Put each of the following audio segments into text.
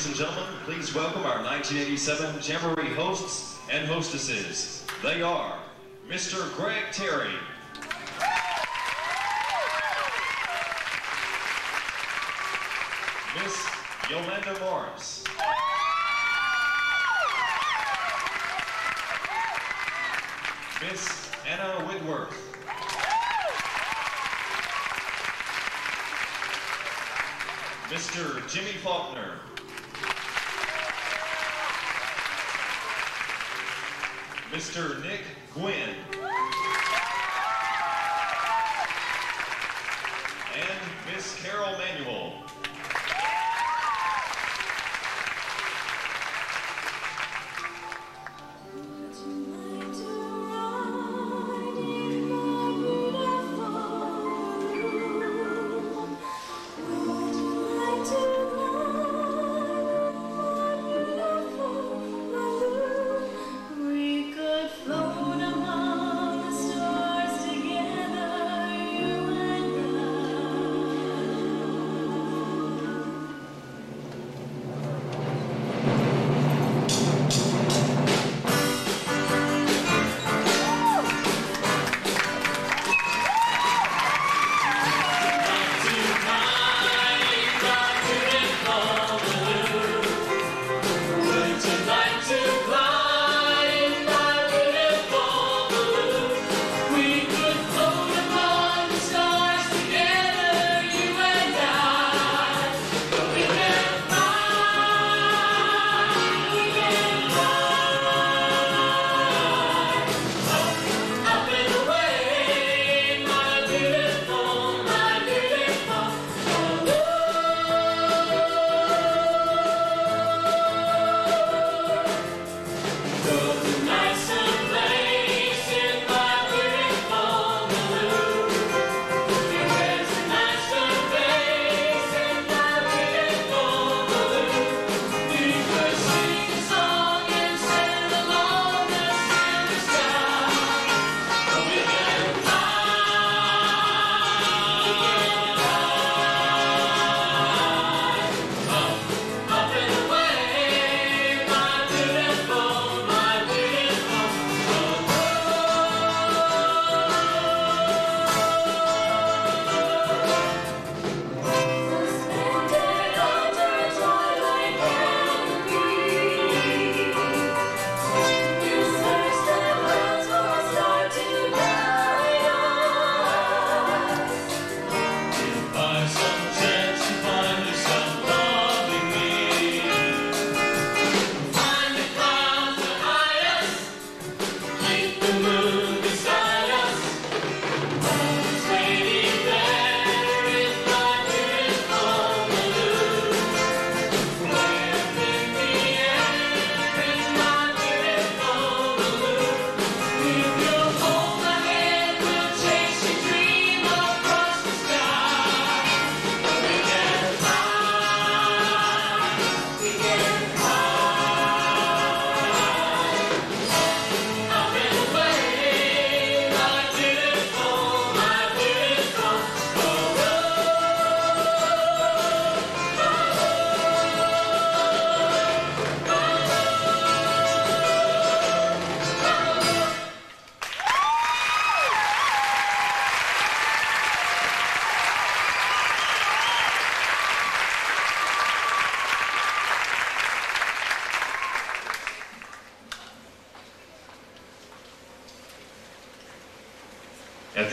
Ladies and gentlemen, please welcome our 1987 Jamboree hosts and hostesses. They are Mr. Greg Terry, Miss Yolanda Morris, Miss Anna Whitworth, Mr. Jimmy Faulkner, Mr. Nick Gwynn,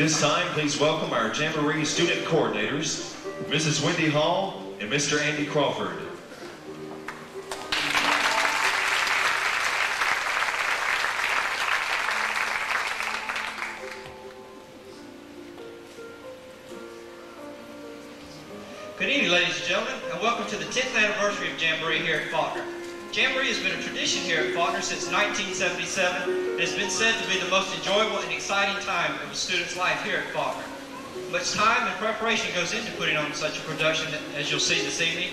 this time, please welcome our Jamboree student coordinators, Mrs. Wendy Hall and Mr. Andy Crawford. Good evening, ladies and gentlemen, and welcome to the 10th anniversary of Jamboree here at Faulkner. Jamboree has been a tradition here at Faulkner since 1977 and has been said to be the most enjoyable and exciting time of a student's life here at Faulkner. Much time and preparation goes into putting on such a production as you'll see this evening,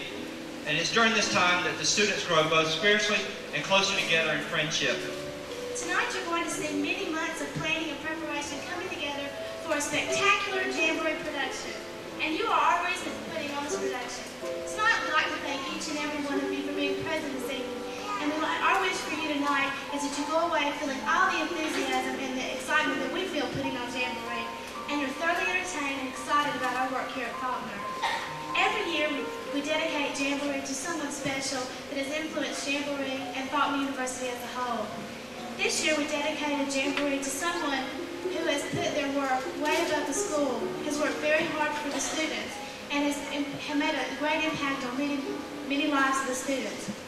and it's during this time that the students grow both spiritually and closer together in friendship. Tonight you're going to see many months of planning and preparation coming together for a spectacular Jamboree production. And you are our reason for putting on this production. Tonight, we'd like to thank each and every one of you for being present this. And our wish for you tonight is that you go away feeling all the enthusiasm and the excitement that we feel putting on Jamboree, and you're thoroughly entertained and excited about our work here at Faulkner. Every year, we, dedicate Jamboree to someone special that has influenced Jamboree and Faulkner University as a whole. This year, we dedicated Jamboree to someone who has put their work way above the school, has worked very hard for the students, and has, im- made a great impact on many, many lives of the students.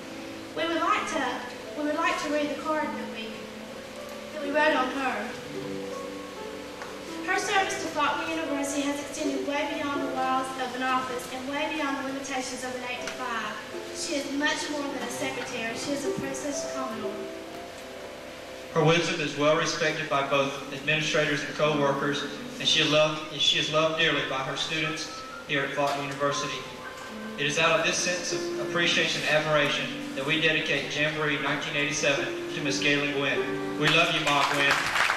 We would like to, we would like to read the card that we, that we wrote on her. Her service to Faulkner University has extended way beyond the walls of an office and way beyond the limitations of an 8 to 5. She is much more than a secretary. She is a princess commodore. Her wisdom is well respected by both administrators and co-workers, and she is loved, and she is loved dearly by her students here at Faulkner University. It is out of this sense of appreciation and admiration that we dedicate Jamboree 1987 to Miss Galen Gwynn. We love you, Ma Gwynn.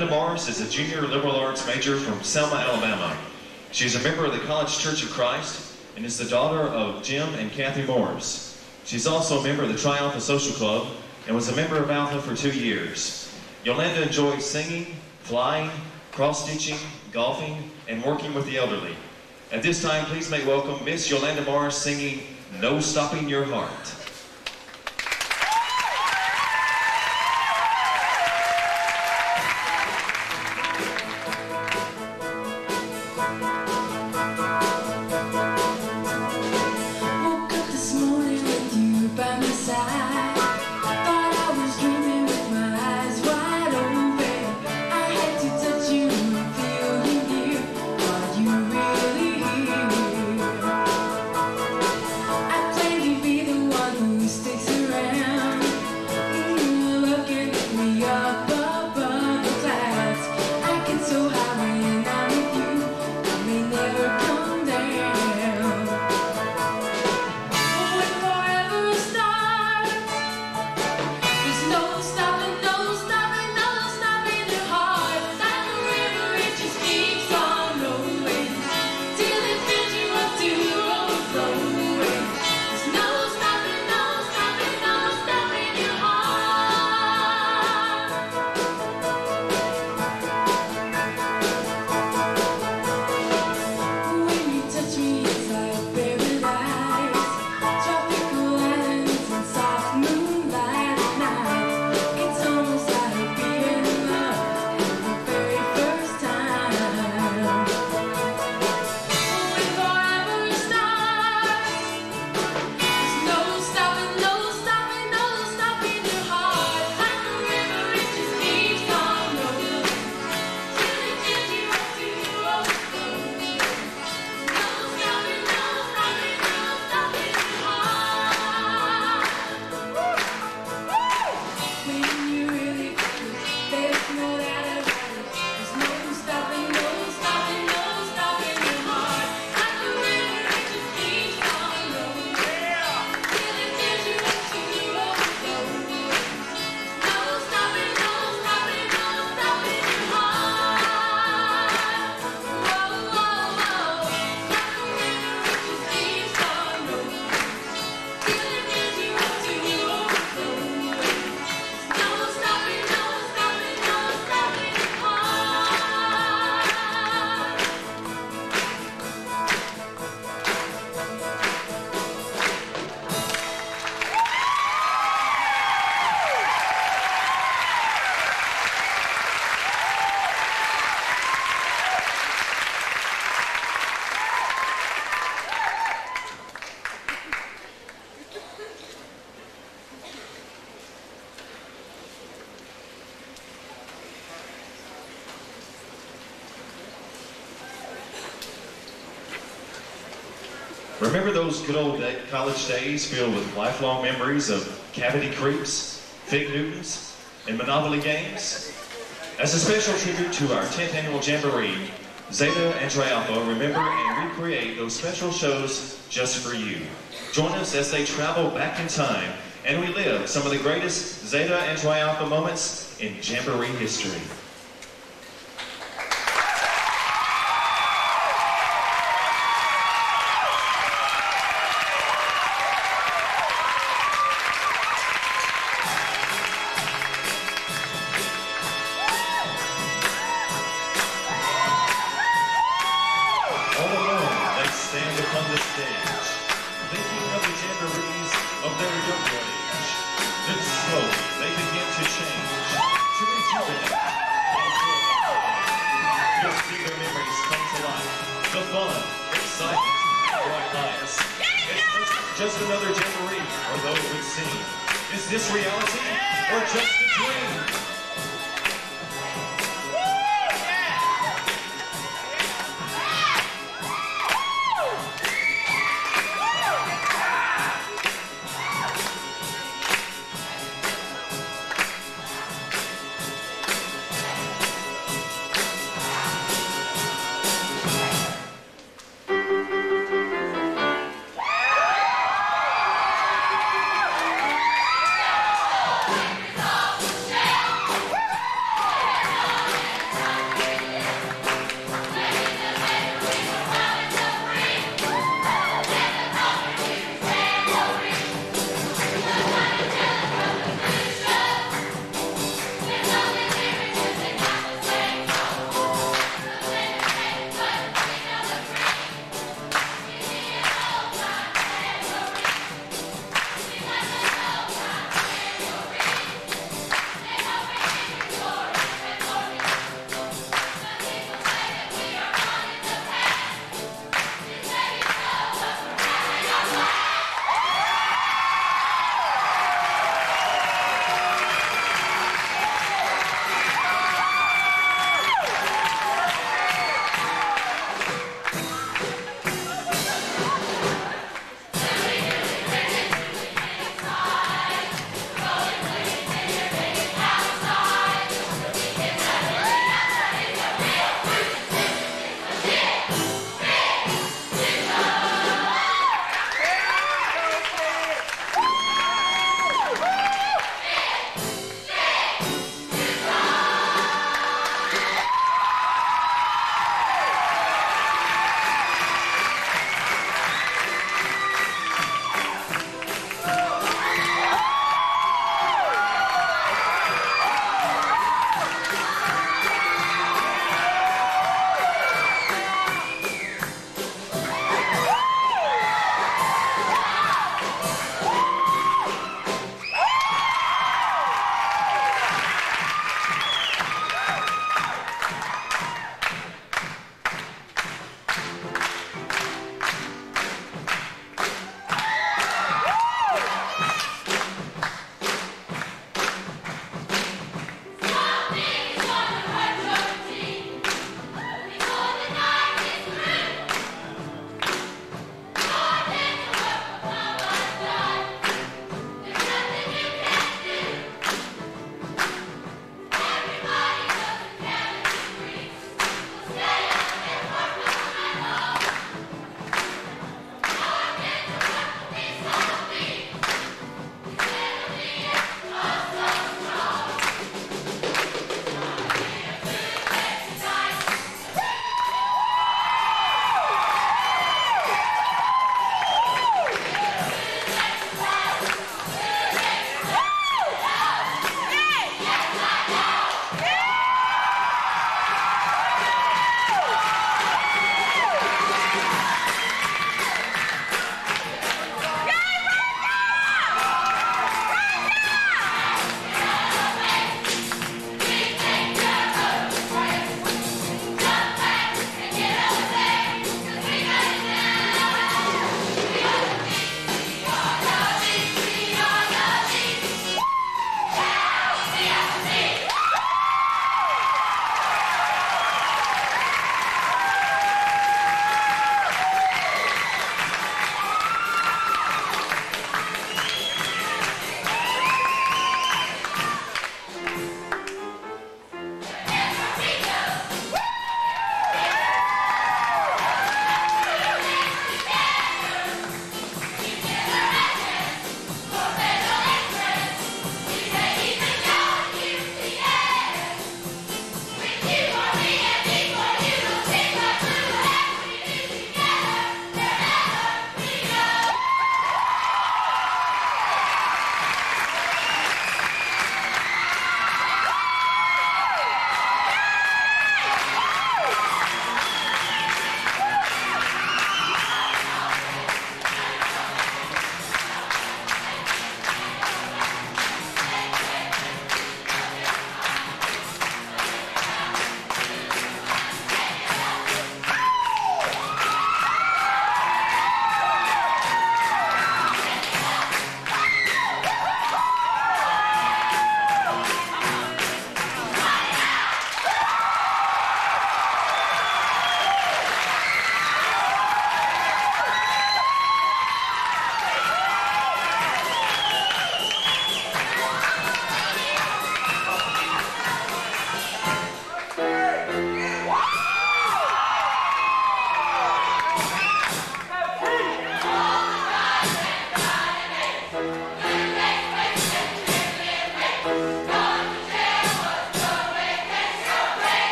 Yolanda Morris is a junior liberal arts major from Selma, Alabama. She is a member of the College Church of Christ and is the daughter of Jim and Kathy Morris. She's also a member of the Tri Alpha Social Club and was a member of Alpha for two years. Yolanda enjoys singing, flying, cross-stitching, golfing, and working with the elderly. At this time, please make welcome Miss Yolanda Morris singing No Stopping Your Heart. Remember those good old day- college days filled with lifelong memories of cavity creeps, fig Newtons, and Monopoly games? As a special tribute to our 10th annual Jamboree, Zeta and Tri Alpha remember and recreate those special shows just for you. Join us as they travel back in time and relive some of the greatest Zeta and Tri Alpha moments in Jamboree history.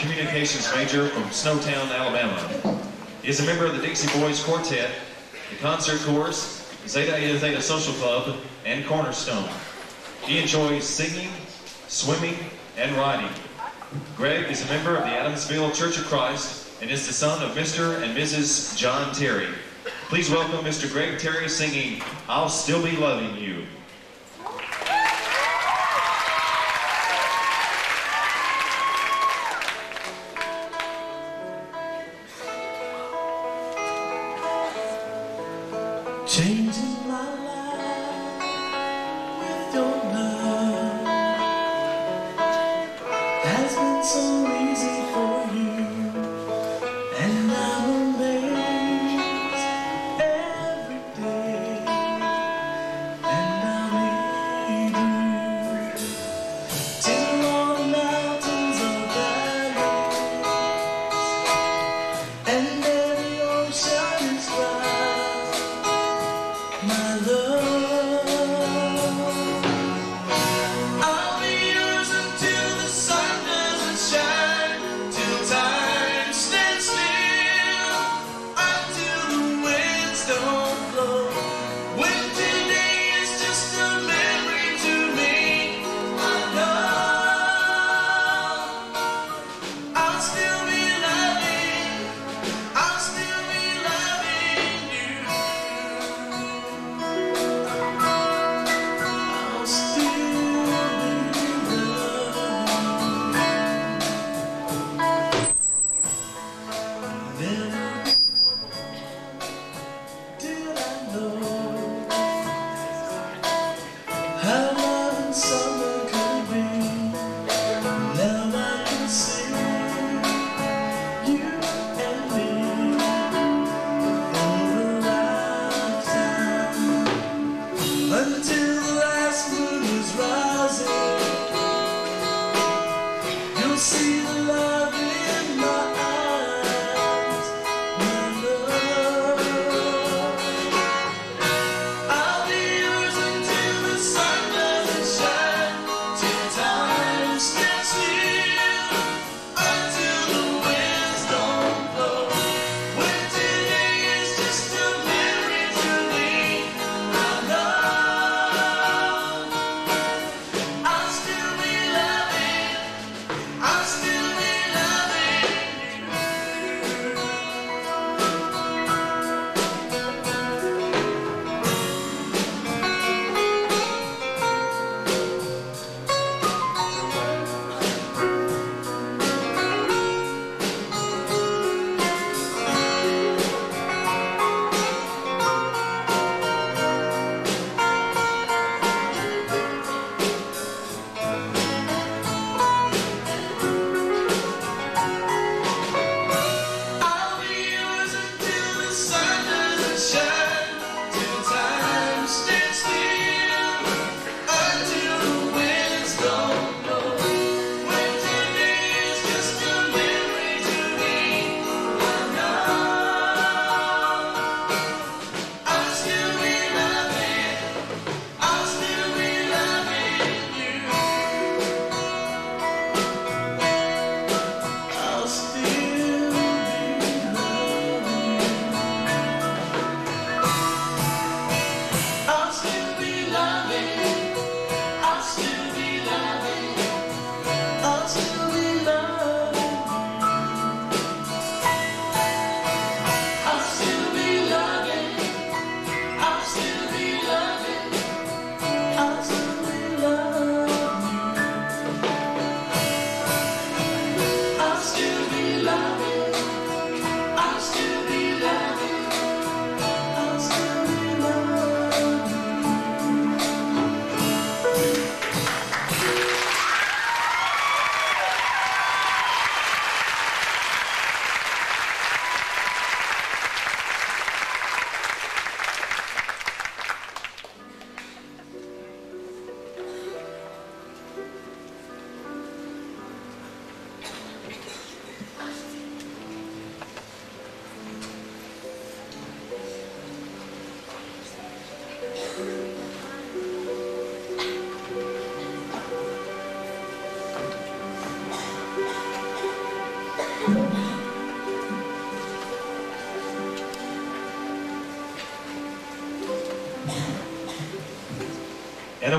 communications major from Snowtown, Alabama. He is a member of the Dixie Boys Quartet, the Concert Chorus, Zeta Eta Theta Social Club, and Cornerstone. He enjoys singing, swimming, and riding. Greg is a member of the Adamsville Church of Christ and is the son of Mr. and Mrs. John Terry. Please welcome Mr. Greg Terry singing, I'll Still Be Loving You.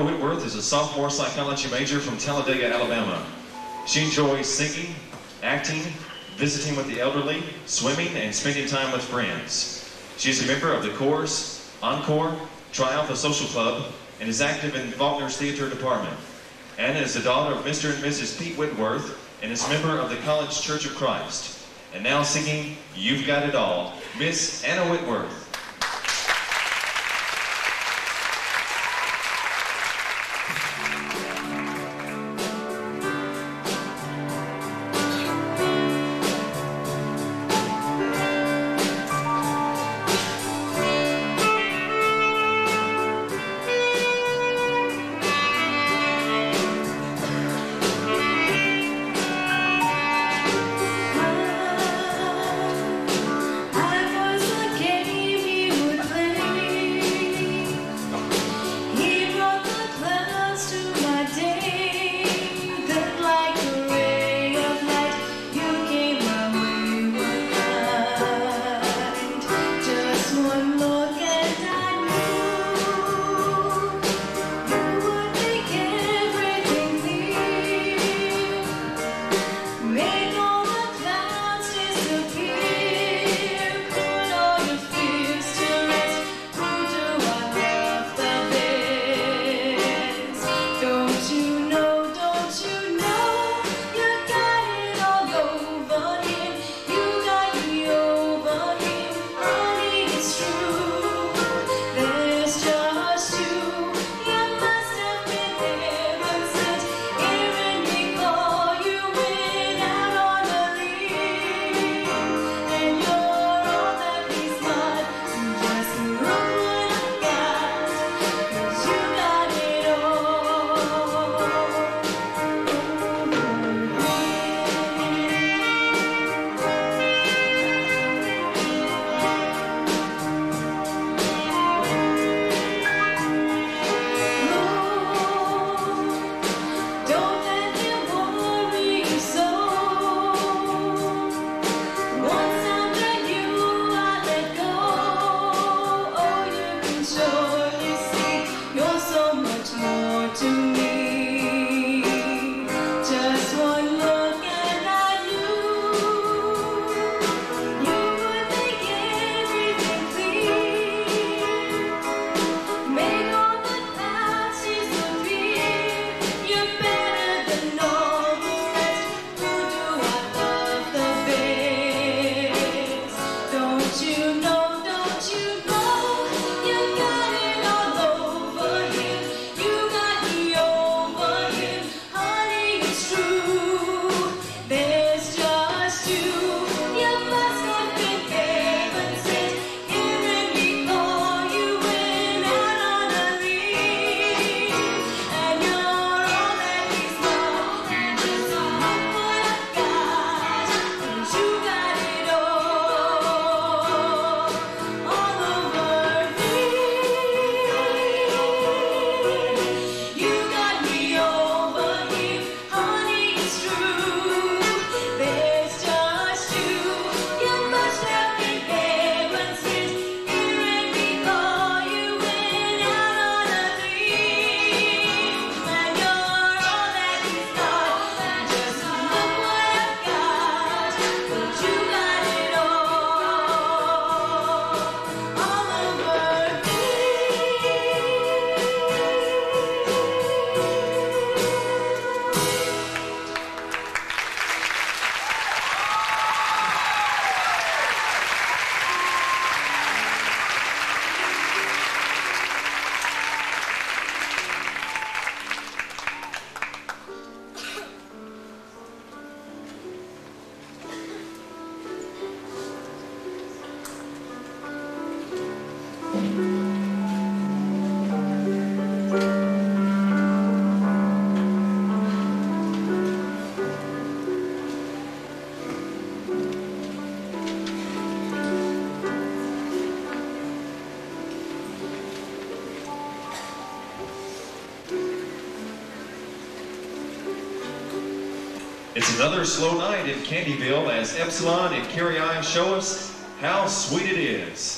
Anna Whitworth is a sophomore psychology major from Talladega, Alabama. She enjoys singing, acting, visiting with the elderly, swimming, and spending time with friends. She is a member of the Chorus, Encore, Tri Alpha Social Club, and is active in Faulkner's Theater Department. Anna is the daughter of Mr. and Mrs. Pete Whitworth and is a member of the College Church of Christ. And now singing You've Got It All, Miss Anna Whitworth. It's another slow night in Candyville as Epsilon and Carrie I show us how sweet it is.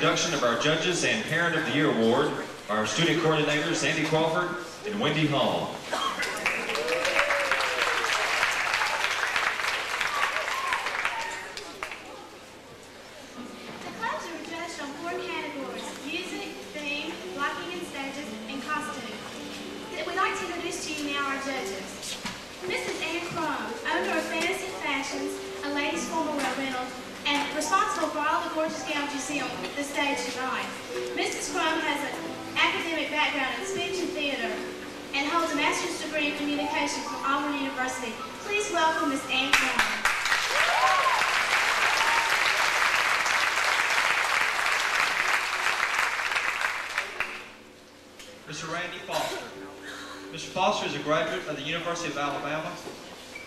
Introduction of our judges and Parent of the Year Award, our student coordinators, Sandy Crawford and Wendy Hall. The clubs are judged on four categories, music, theme, blocking and stages, and costume. Th- We'd like to introduce to you now our judges. Mrs. Ann Crum, owner of Fantasy Fashions, a ladies' formal wear rental, and responsible for all the gorgeous gowns you see on the stage tonight. Mrs. Crum has an academic background in speech and theater and holds a master's degree in communication from Auburn University. Please welcome Miss Ann Crum. Mr. Randy Foster. Mr. Foster is a graduate of the University of Alabama.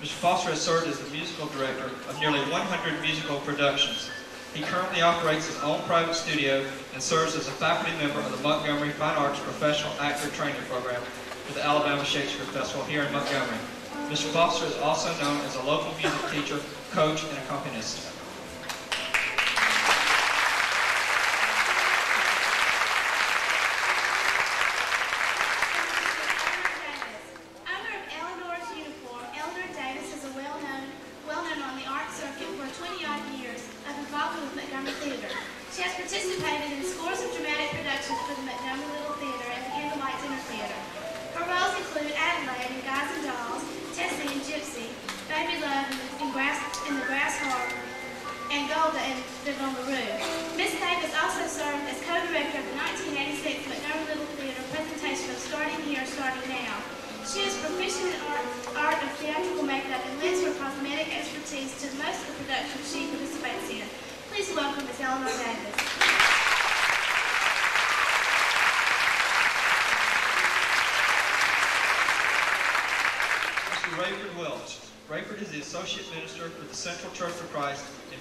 Mr. Foster has served as the musical director of nearly 100 musical productions. He currently operates his own private studio and serves as a faculty member of the Montgomery Fine Arts Professional Actor Training Program for the Alabama Shakespeare Festival here in Montgomery. Mr. Foster is also known as a local music teacher, coach, and accompanist.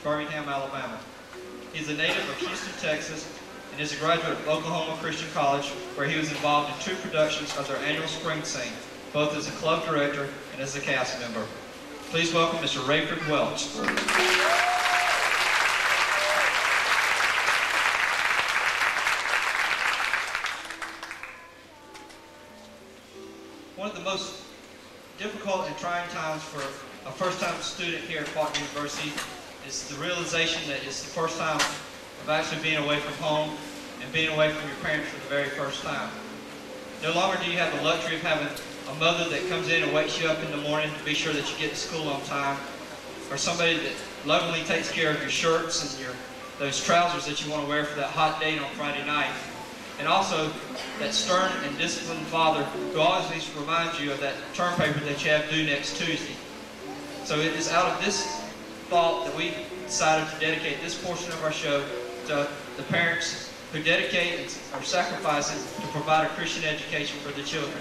Birmingham, Alabama. He is a native of Houston, Texas, and is a graduate of Oklahoma Christian College, where he was involved in two productions of their annual spring scene, both as a club director and as a cast member. Please welcome Mr. Rayford Welch. One of the most difficult and trying times for a first-time student here at Faulkner University is the realization that it's the first time of actually being away from home and being away from your parents for the very first time. No longer do you have the luxury of having a mother that comes in and wakes you up in the morning to be sure that you get to school on time, or somebody that lovingly takes care of your shirts and your those trousers that you want to wear for that hot date on Friday night. And also that stern and disciplined father who always needs to remind you of that term paper that you have due next Tuesday. So it is out of this thought that we decided to dedicate this portion of our show to the parents who dedicate and are sacrificing to provide a Christian education for the children.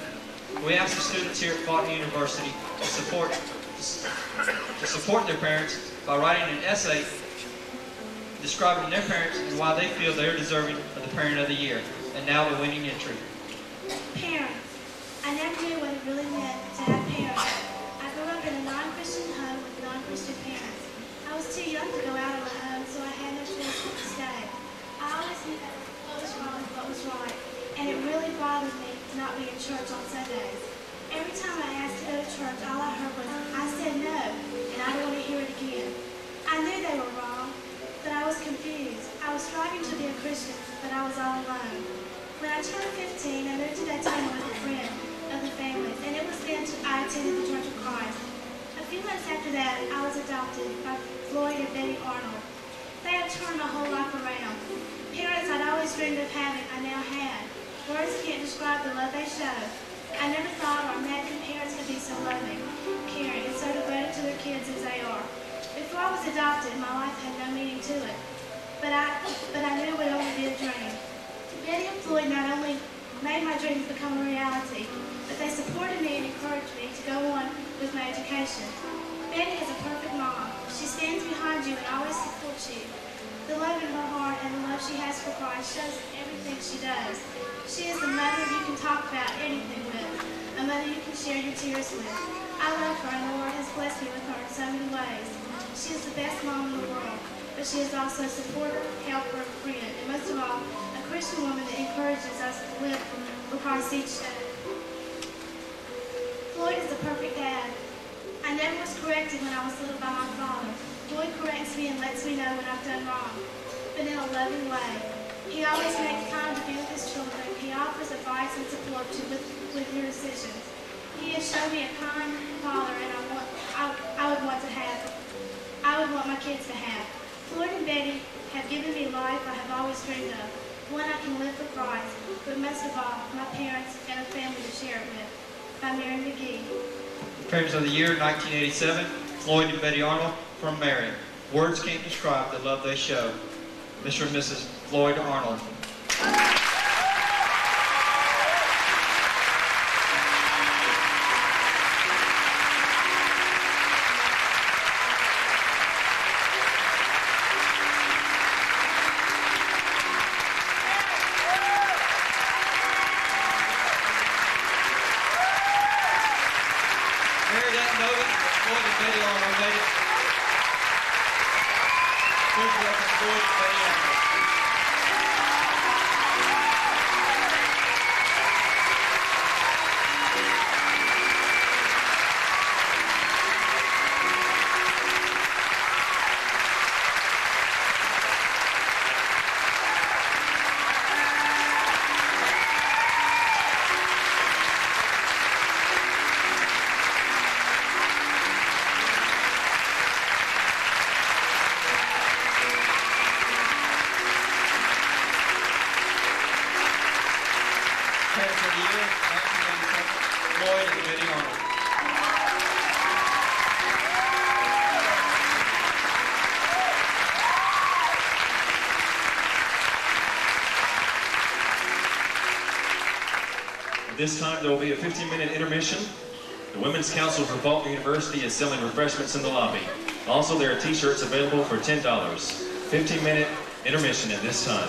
We ask the students here at Faulkner University to support to support their parents by writing an essay describing their parents and why they feel they're deserving of the Parent of the Year. And now the winning entry. Parents. I never knew what it really meant to have parents. I grew up in a non-Christian home with non-Christian parents. I was too young to go out on my own, so I had no choice but to stay. I always knew that what was wrong and what was right, and it really bothered me to not be in church on Sundays. Every time I asked to go to church, all I heard was, I said no, and I don't want to hear it again. I knew they were wrong, but I was confused. I was striving to be a Christian, but I was all alone. When I turned 15, I moved to Daytona with a friend of the family's, and it was then I attended the Church of Christ. Few months after that, I was adopted by Floyd and Betty Arnold. They have turned my whole life around. Parents I'd always dreamed of having, I now had. Words can't describe the love they show. I never thought or imagined parents could be so loving, caring, and so devoted to their kids as they are. Before I was adopted, my life had no meaning to it. But I, but I knew it would only be a dream. Betty and Floyd not only made my dreams become a reality, but they supported me and encouraged me to go on with my education. Betty is a perfect mom. She stands behind you and always supports you. The love in her heart and the love she has for Christ shows in everything she does. She is the mother you can talk about anything with, a mother you can share your tears with. I love her and the Lord has blessed me with her in so many ways. She is the best mom in the world. but she is also a supporter, helper, friend, and most of all, Christian woman that encourages us to live for Christ each day. Floyd is the perfect dad. I never was corrected when I was little by my father. Floyd corrects me and lets me know when I've done wrong, but in a loving way. He always makes time to be with his children. He offers advice and support to with, with your decisions. He has shown me a kind father, and I want I, I would want to have. I would want my kids to have. Floyd and Betty have given me life I have always dreamed of. One I can live for Christ, but most of all, my parents and a family to share it with. By Mary McGee. Parents of the Year 1987, Floyd and Betty Arnold from Mary. Words can't describe the love they show. Mr. and Mrs. Floyd Arnold. This time, there will be a 15-minute intermission. The Women's Council for Faulkner University is selling refreshments in the lobby. Also, there are t-shirts available for $10. 15-minute intermission at this time.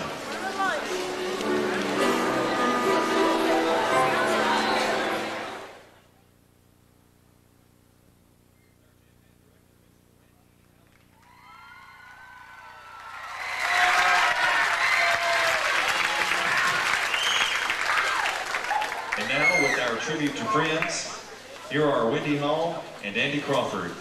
Crawford.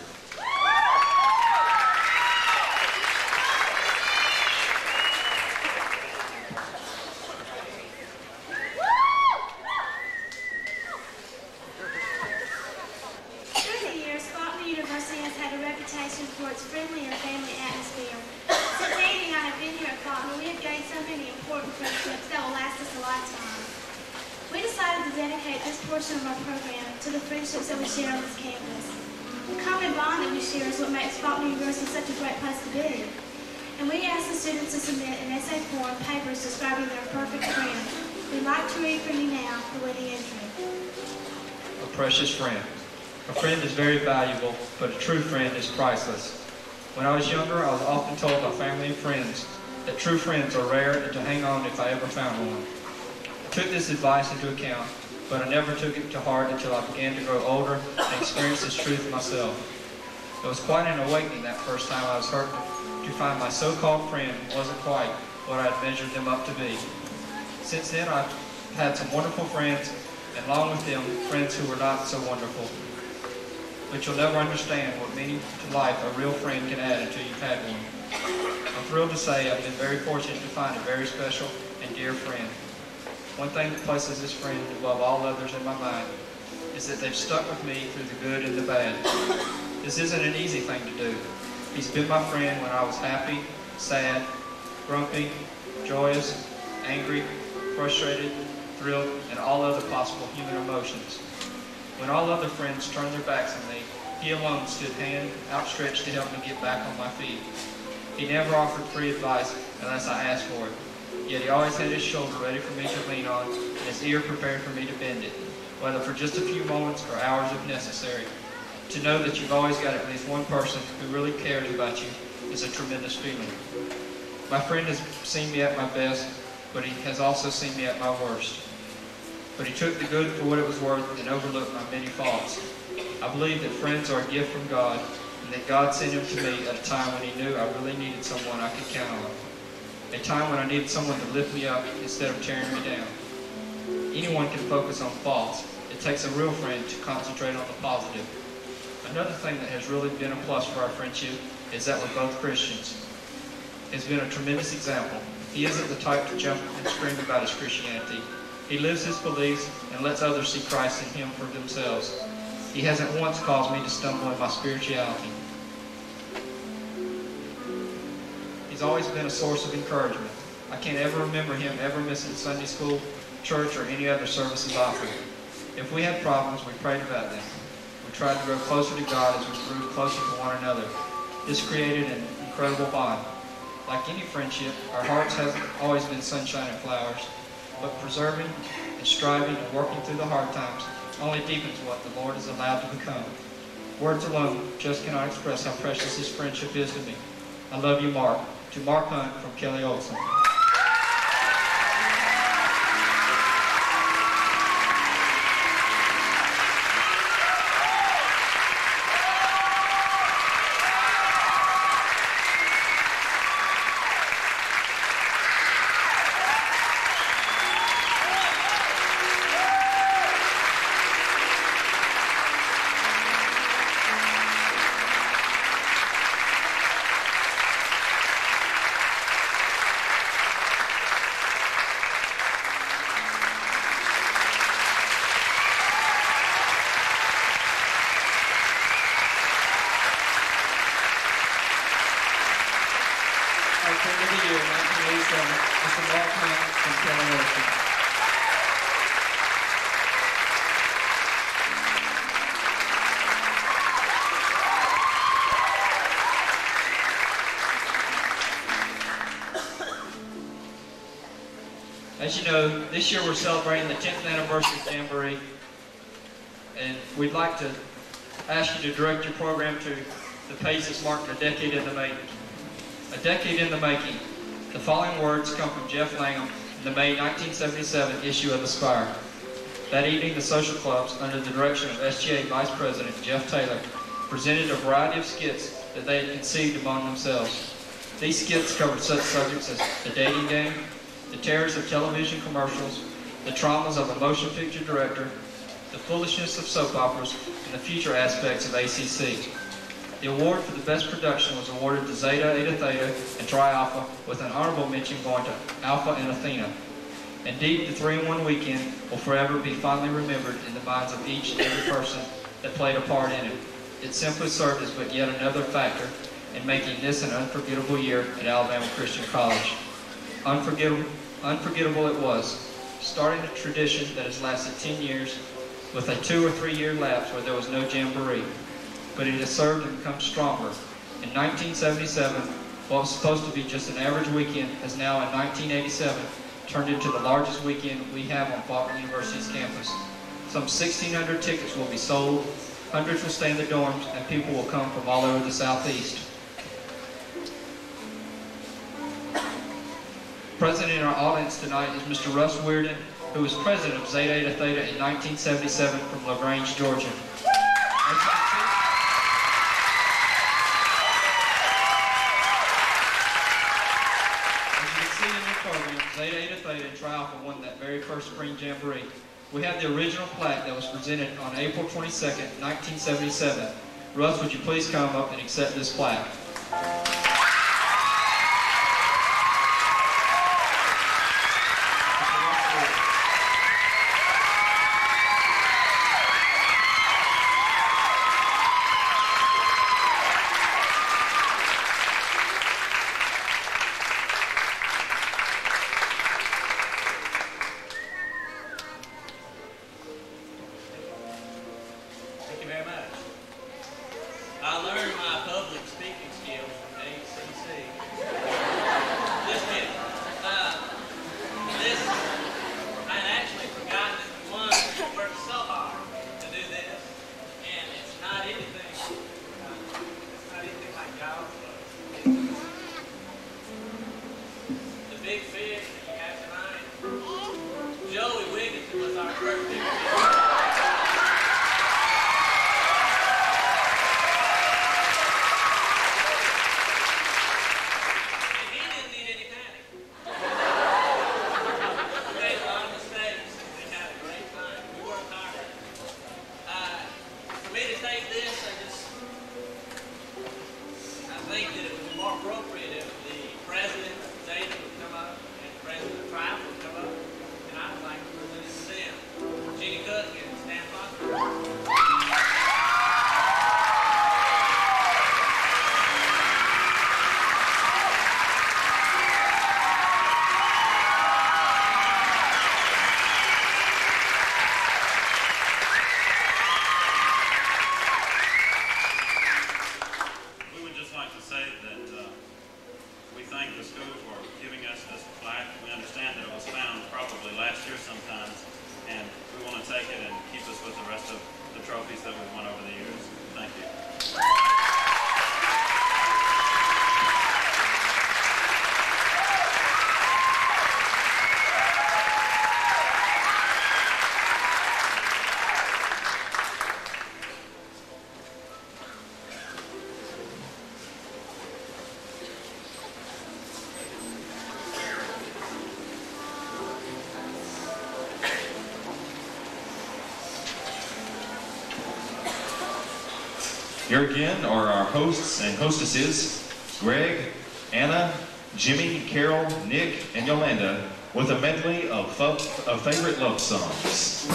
Valuable, but a true friend is priceless. When I was younger, I was often told by family and friends that true friends are rare and to hang on if I ever found one. I took this advice into account, but I never took it to heart until I began to grow older and experience this truth myself. It was quite an awakening that first time I was hurt to find my so-called friend wasn't quite what I had measured them up to be. Since then, I've had some wonderful friends, and along with them, friends who were not so wonderful. But you'll never understand what meaning to life a real friend can add until you've had one. I'm thrilled to say I've been very fortunate to find a very special and dear friend. One thing that places this friend above all others in my mind is that they've stuck with me through the good and the bad. This isn't an easy thing to do. He's been my friend when I was happy, sad, grumpy, joyous, angry, frustrated, thrilled, and all other possible human emotions. When all other friends turned their backs on me, he alone stood hand outstretched to help me get back on my feet. He never offered free advice unless I asked for it. Yet he always had his shoulder ready for me to lean on and his ear prepared for me to bend it, whether for just a few moments or hours if necessary. To know that you've always got at least one person who really cares about you is a tremendous feeling. My friend has seen me at my best, but he has also seen me at my worst. But he took the good for what it was worth and overlooked my many faults. I believe that friends are a gift from God, and that God sent him to me at a time when he knew I really needed someone I could count on. A time when I needed someone to lift me up instead of tearing me down. Anyone can focus on faults. It takes a real friend to concentrate on the positive. Another thing that has really been a plus for our friendship is that we're both Christians. He's been a tremendous example. He isn't the type to jump and scream about his Christianity. He lives his beliefs and lets others see Christ in him for themselves. He hasn't once caused me to stumble in my spirituality. He's always been a source of encouragement. I can't ever remember him ever missing Sunday school, church, or any other services offered. If we had problems, we prayed about them. We tried to grow closer to God as we grew closer to one another. This created an incredible bond. Like any friendship, our hearts haven't always been sunshine and flowers, but preserving and striving and working through the hard times only deepens what the Lord is allowed to become. Words alone just cannot express how precious this friendship is to me. I love you, Mark. To Mark Hunt from Kelly Olson. As you know, this year we're celebrating the 10th anniversary of Jamboree, and we'd like to ask you to direct your program to the page that's marked a decade in the making. A decade in the making. The following words come from Jeff Langham in the May 1977 issue of Aspire. That evening, the social clubs, under the direction of SGA Vice President Jeff Taylor, presented a variety of skits that they had conceived among themselves. These skits covered such subjects as the dating game, the terrors of television commercials, the traumas of a motion picture director, the foolishness of soap operas, and the future aspects of ACC. The award for the best production was awarded to Zeta, Eta Theta, and Tri Alpha, with an honorable mention going to Alpha and Athena. Indeed, the 3-in-1 weekend will forever be fondly remembered in the minds of each and every person that played a part in it. It simply served as but yet another factor in making this an unforgettable year at Alabama Christian College. Unforgettable, unforgettable it was, starting a tradition that has lasted 10 years with a two or three year lapse where there was no jamboree. But it has served and become stronger. In 1977, what was supposed to be just an average weekend has now in 1987 turned into the largest weekend we have on Faulkner University's campus. Some 1,600 tickets will be sold, hundreds will stay in the dorms, and people will come from all over the southeast. Present in our audience tonight is Mr. Russ Weirden, who was president of Zeta Eta Theta in 1977 from LaGrange, Georgia. Zeta Eta Theta and Tri Alpha won that very first spring jamboree. We have the original plaque that was presented on April 22nd, 1977. Russ, would you please come up and accept this plaque? Here again are our hosts and hostesses, Greg, Anna, Jimmy, Carol, Nick, and Yolanda, with a medley of, of favorite love songs.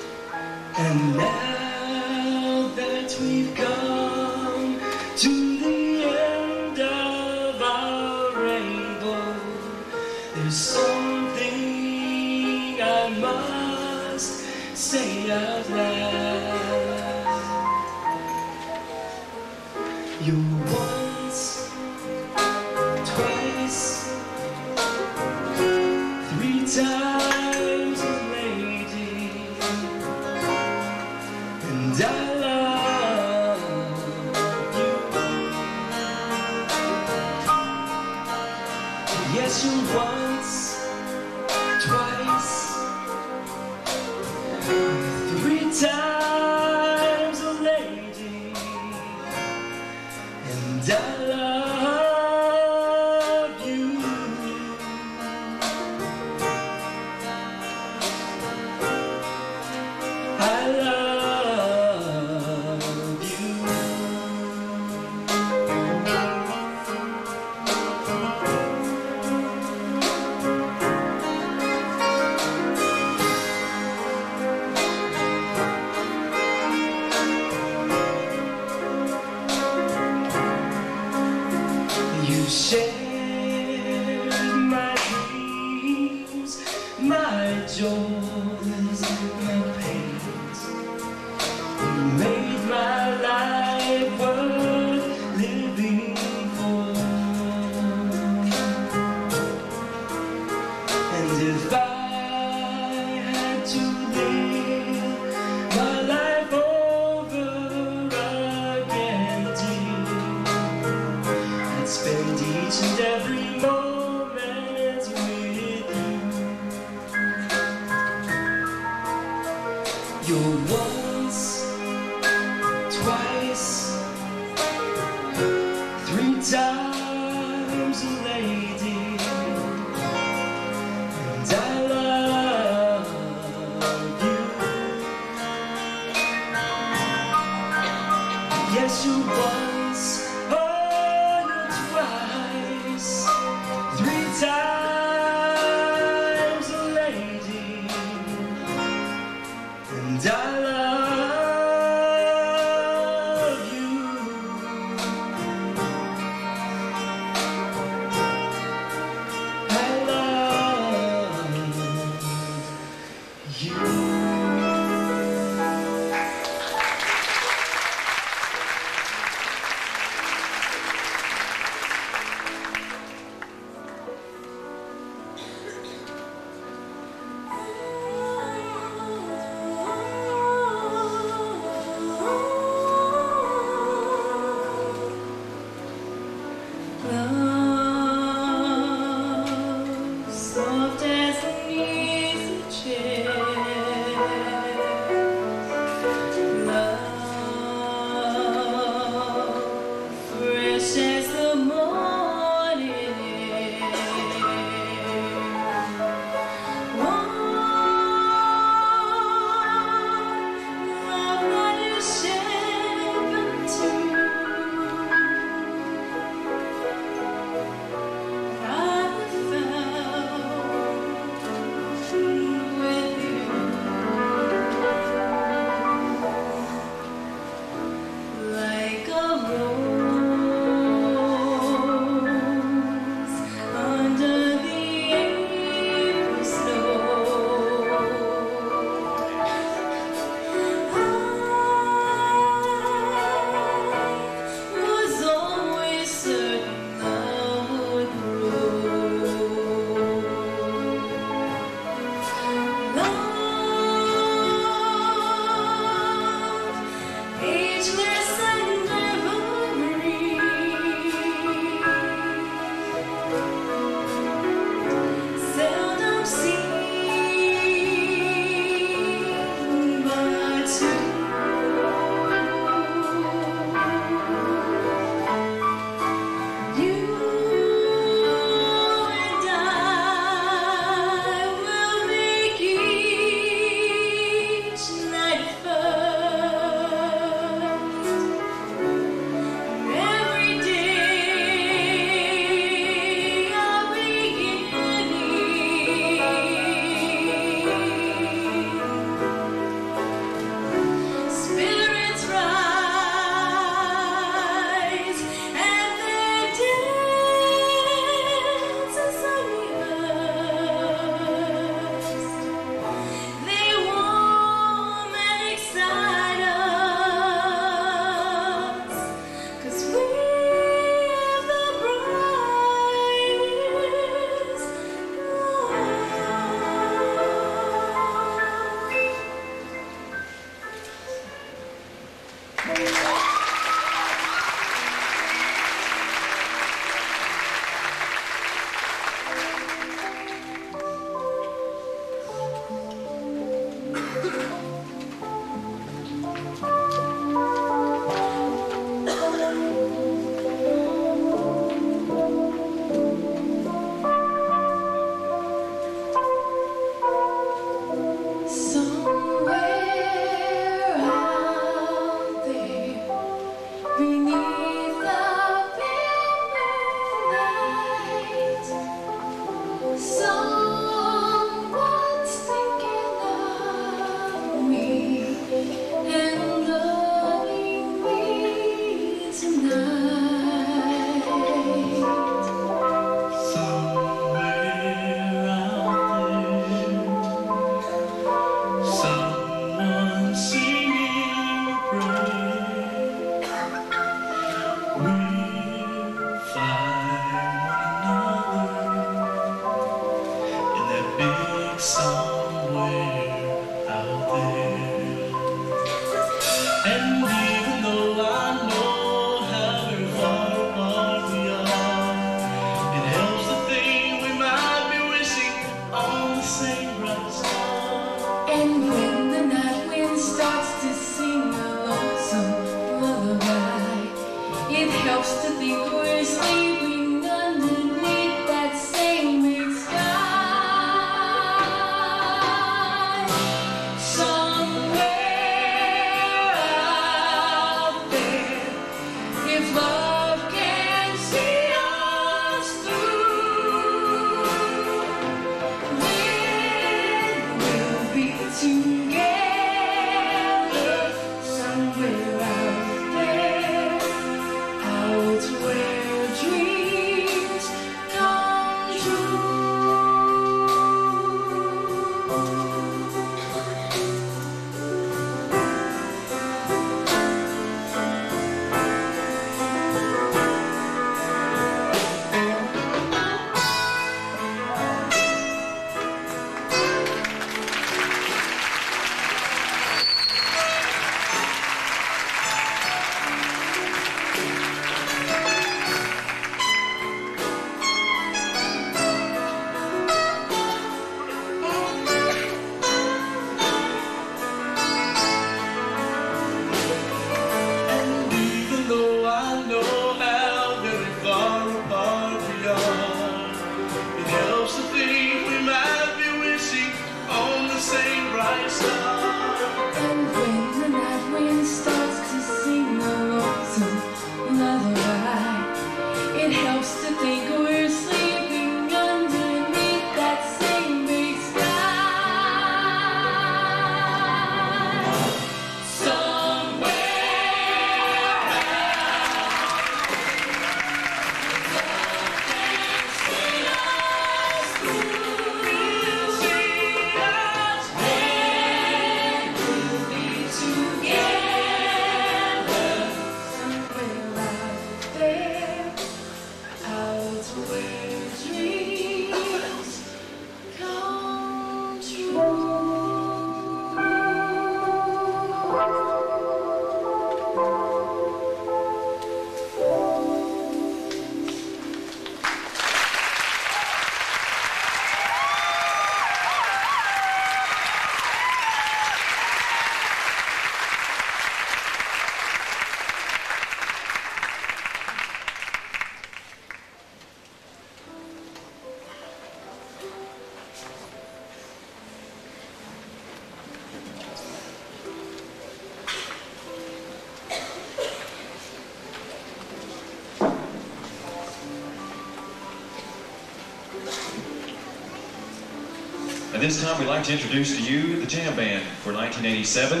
This time, we'd like to introduce to you the Jam Band for 1987.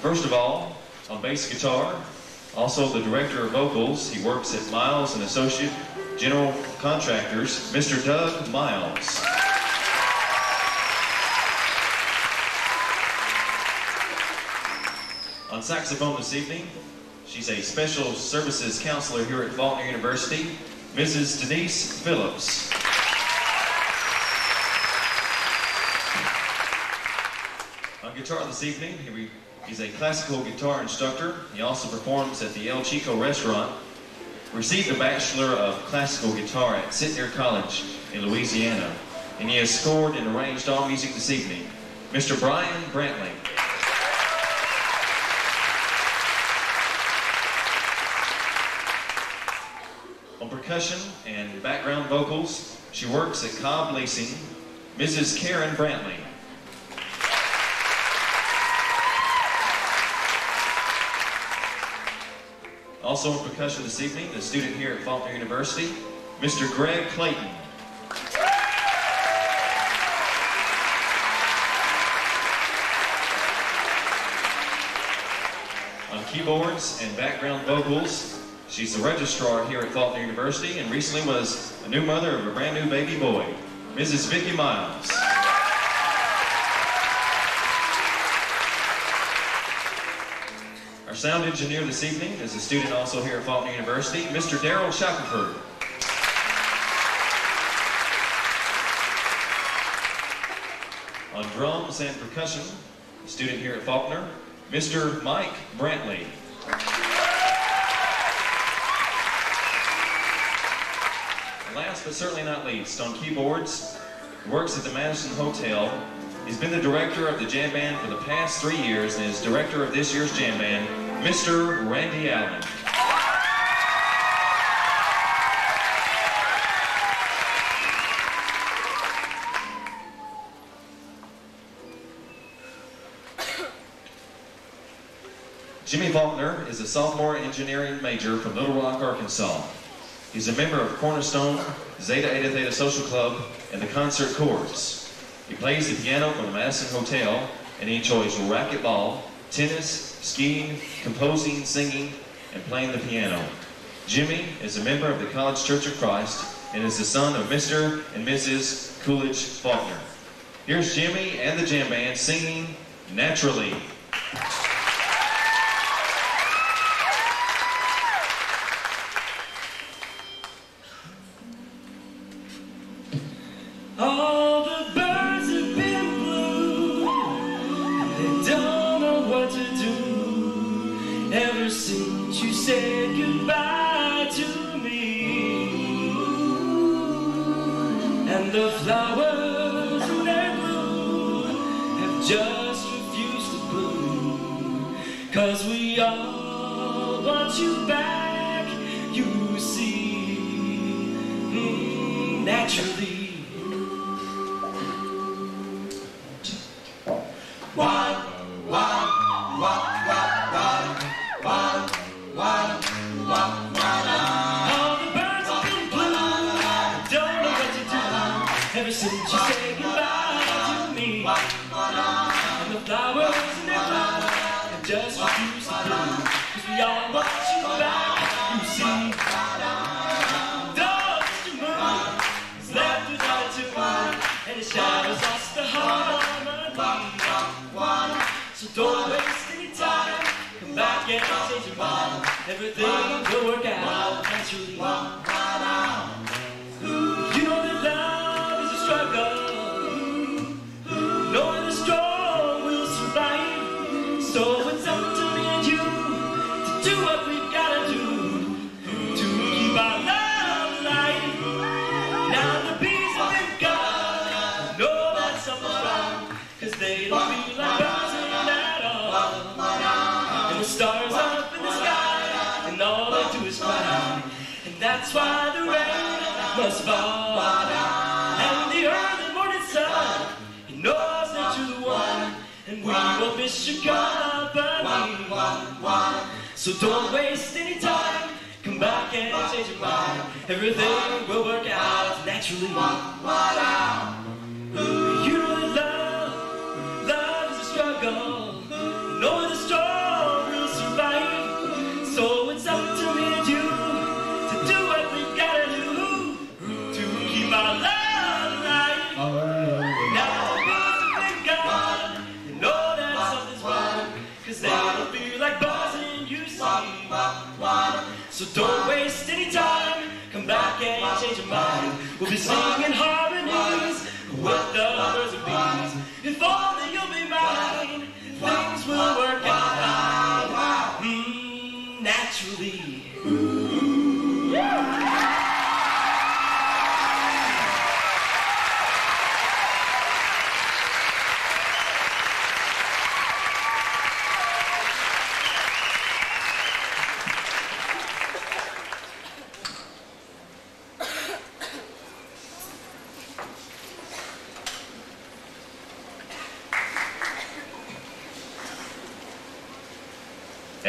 First of all, on bass guitar, also the director of vocals, he works at Miles and Associate General Contractors, Mr. Doug Miles. On saxophone this evening, she's a special services counselor here at Faulkner University, Mrs. Denise Phillips. On guitar this evening, he- he's a classical guitar instructor. He also performs at the El Chico restaurant. Received a Bachelor of Classical Guitar at Sitner College in Louisiana. And he has scored and arranged all music this evening. Mr. Brian Brantley. On percussion and background vocals, she works at Cobb Leasing, Mrs. Karen Brantley. Also on percussion this evening, the student here at Faulkner University, Mr. Greg Clayton. On keyboards and background vocals, she's the registrar here at Faulkner University and recently was a new mother of a brand new baby boy, Mrs. Vicki Miles. Sound engineer this evening is a student also here at Faulkner University, Mr. Daryl Shackelford. On drums and percussion, a student here at Faulkner, Mr. Mike Brantley. And Last but certainly not least, on keyboards, works at the Madison Hotel. He's been the director of the jam band for the past three years and is director of this year's jam band, Mr. Randy Allen. Jimmy Faulkner is a sophomore engineering major from Little Rock, Arkansas. He's a member of Cornerstone, Zeta Eta Theta Social Club, and the Concert Chorus. He plays the piano for the Madison Hotel, and he enjoys racquetball, tennis, skiing, composing, singing, and playing the piano. Jimmy is a member of the College Church of Christ and is the son of Mr. and Mrs. Coolidge Faulkner. Here's Jimmy and the jam band singing Naturally.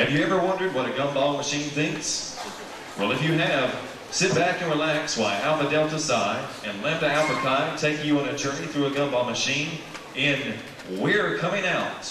Have you ever wondered what a gumball machine thinks? Well, if you have, sit back and relax while Alpha Delta Psi and Lambda Alpha Chi take you on a journey through a gumball machine in We're Coming Out.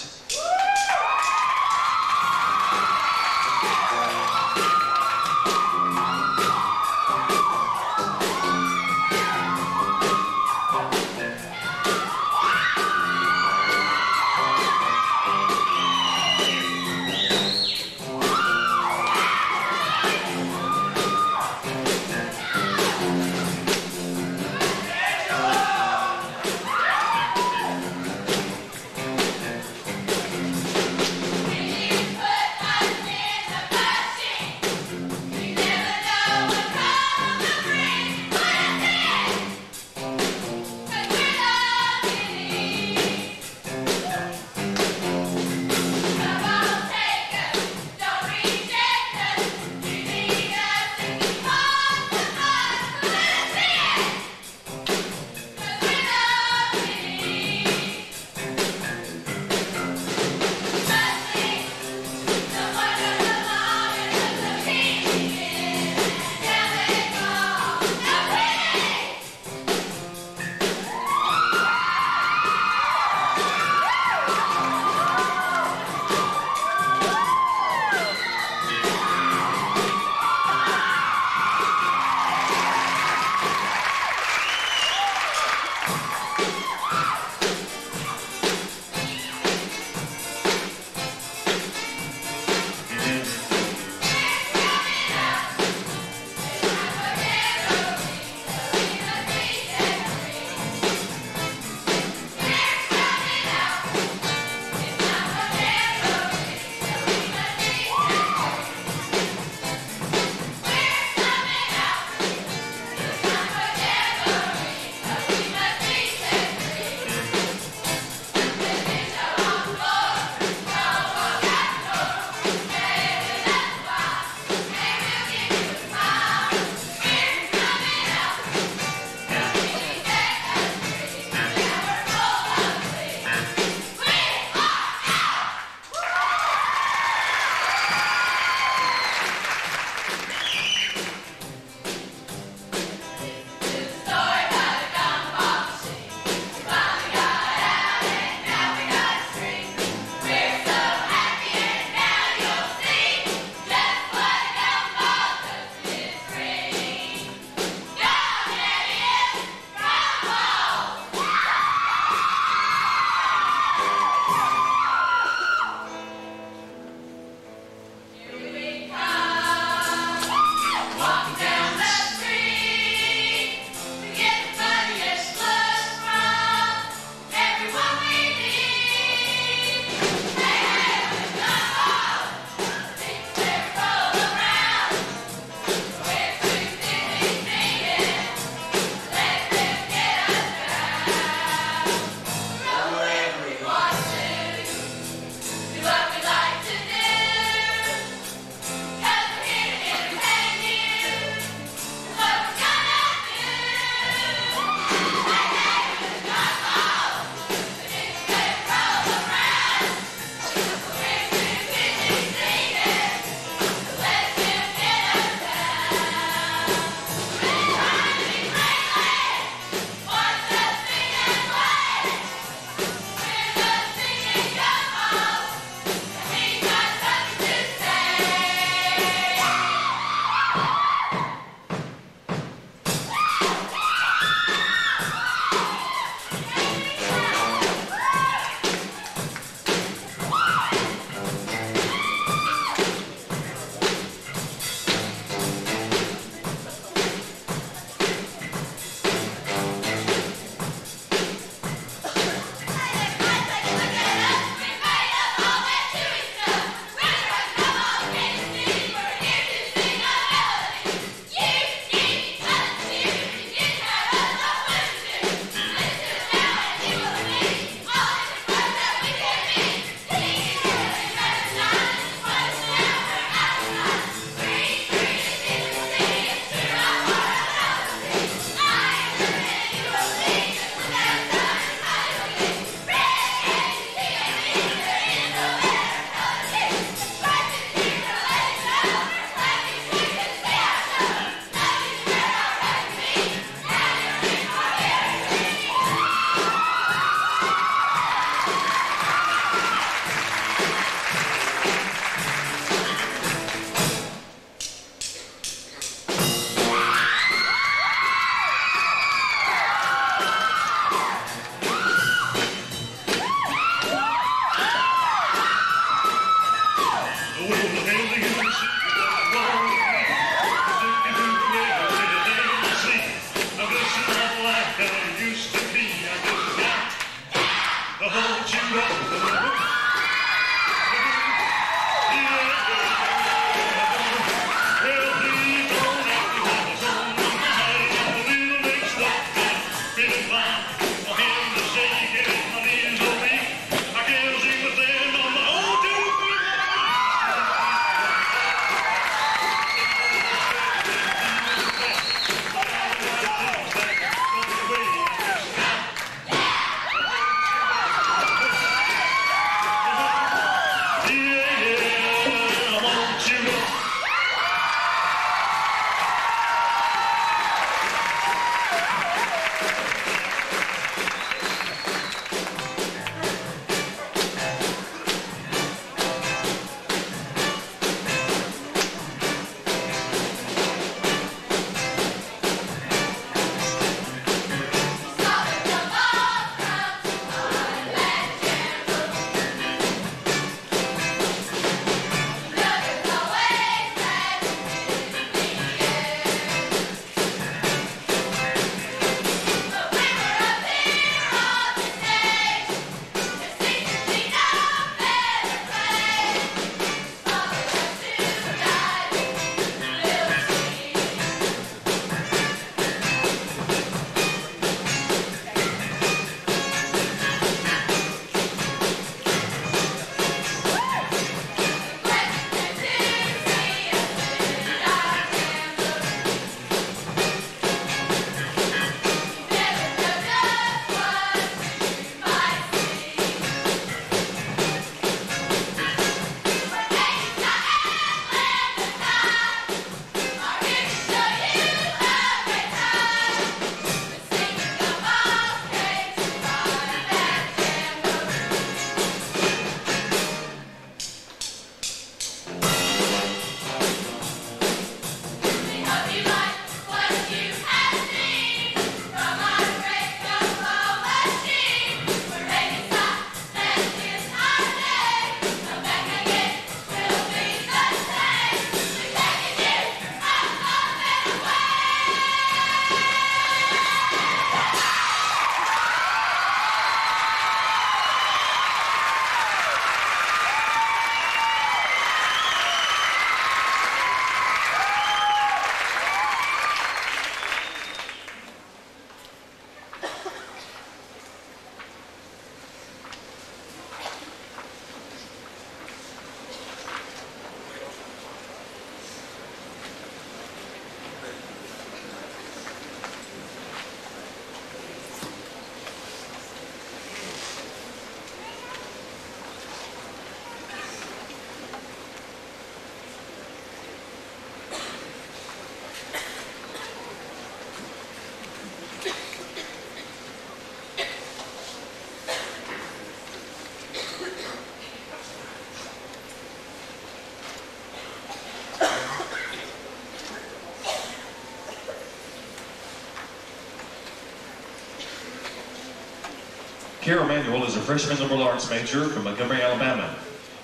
Carol Manuel is a freshman liberal arts major from Montgomery, Alabama.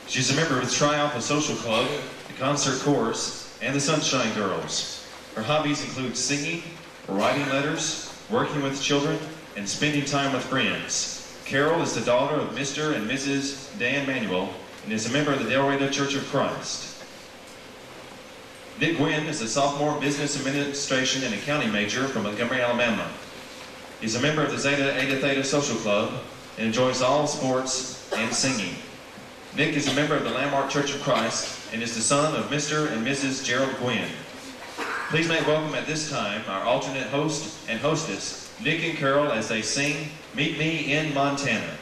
She's a member of the Tri Alpha Social Club, the Concert Chorus, and the Sunshine Girls. Her hobbies include singing, writing letters, working with children, and spending time with friends. Carol is the daughter of Mr. and Mrs. Dan Manuel and is a member of the Dalraida Church of Christ. Nick Gwynn is a sophomore business administration and accounting major from Montgomery, Alabama. He's a member of the Zeta Eta Theta Social Club and enjoys all sports and singing. Nick is a member of the Landmark Church of Christ and is the son of Mr. and Mrs. Gerald Gwynn. Please make welcome at this time our alternate host and hostess, Nick and Carol, as they sing Meet Me in Montana.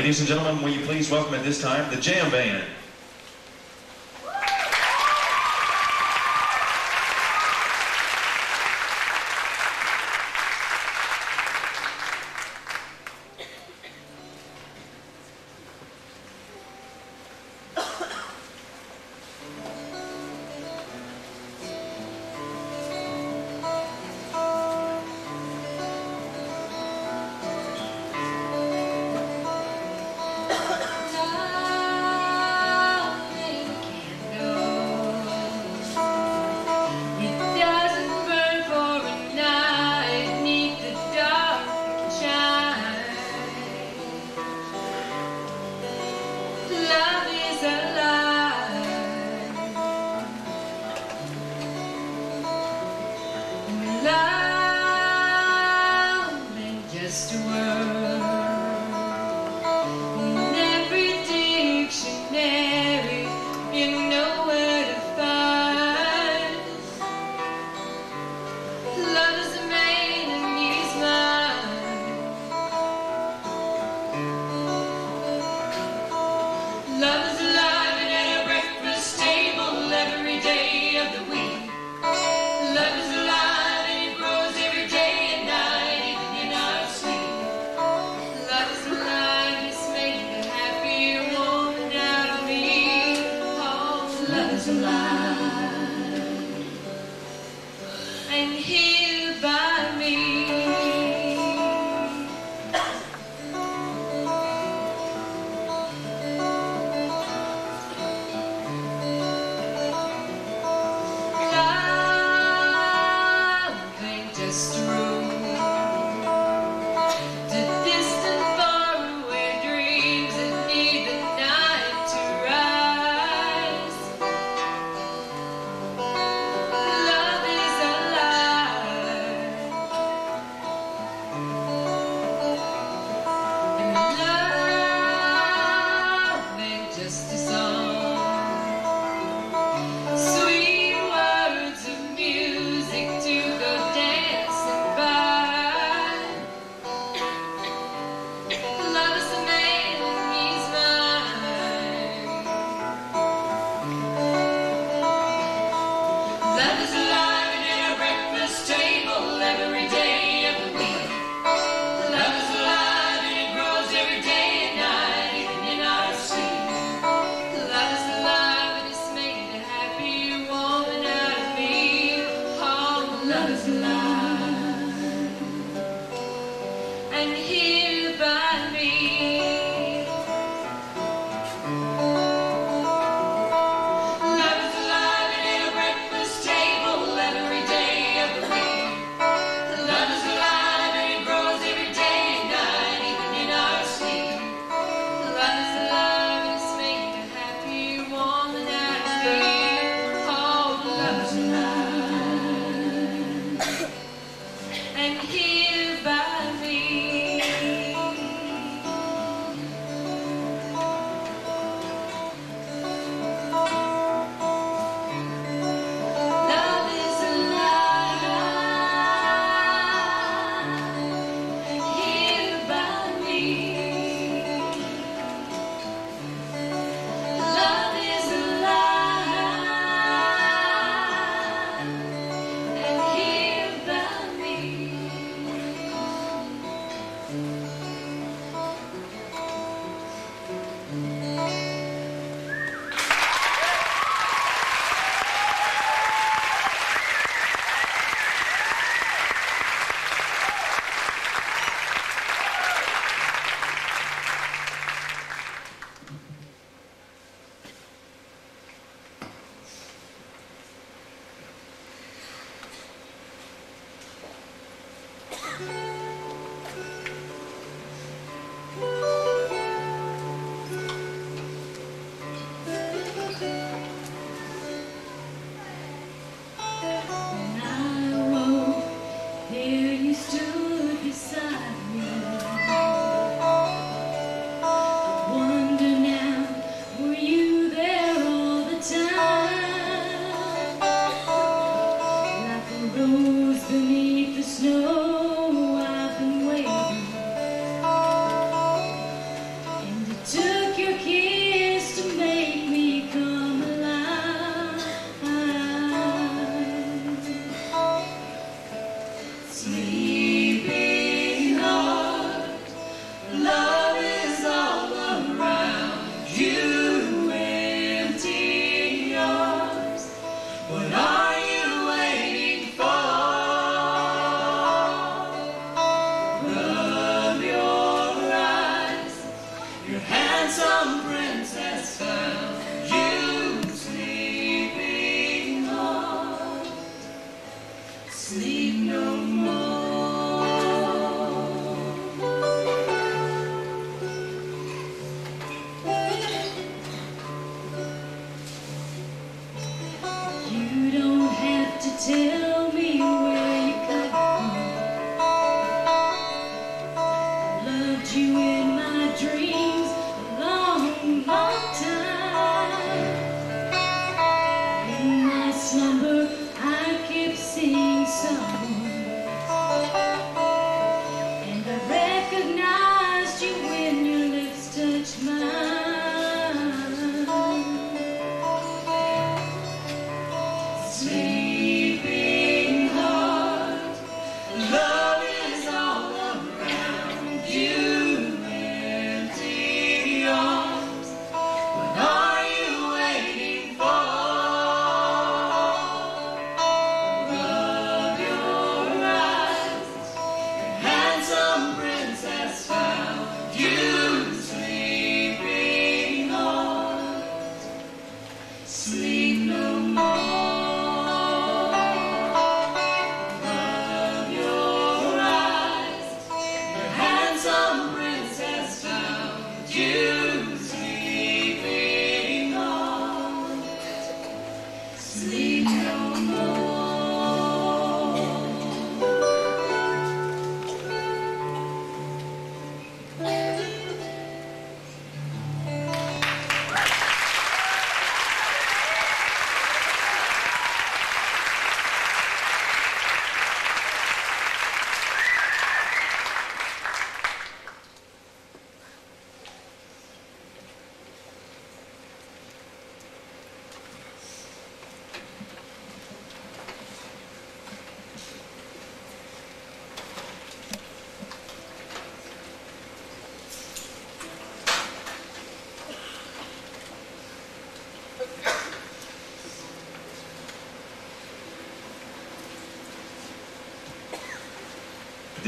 Ladies and gentlemen, will you please welcome at this time the Jam Band.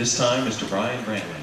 This time, Mr. Brian Brantley.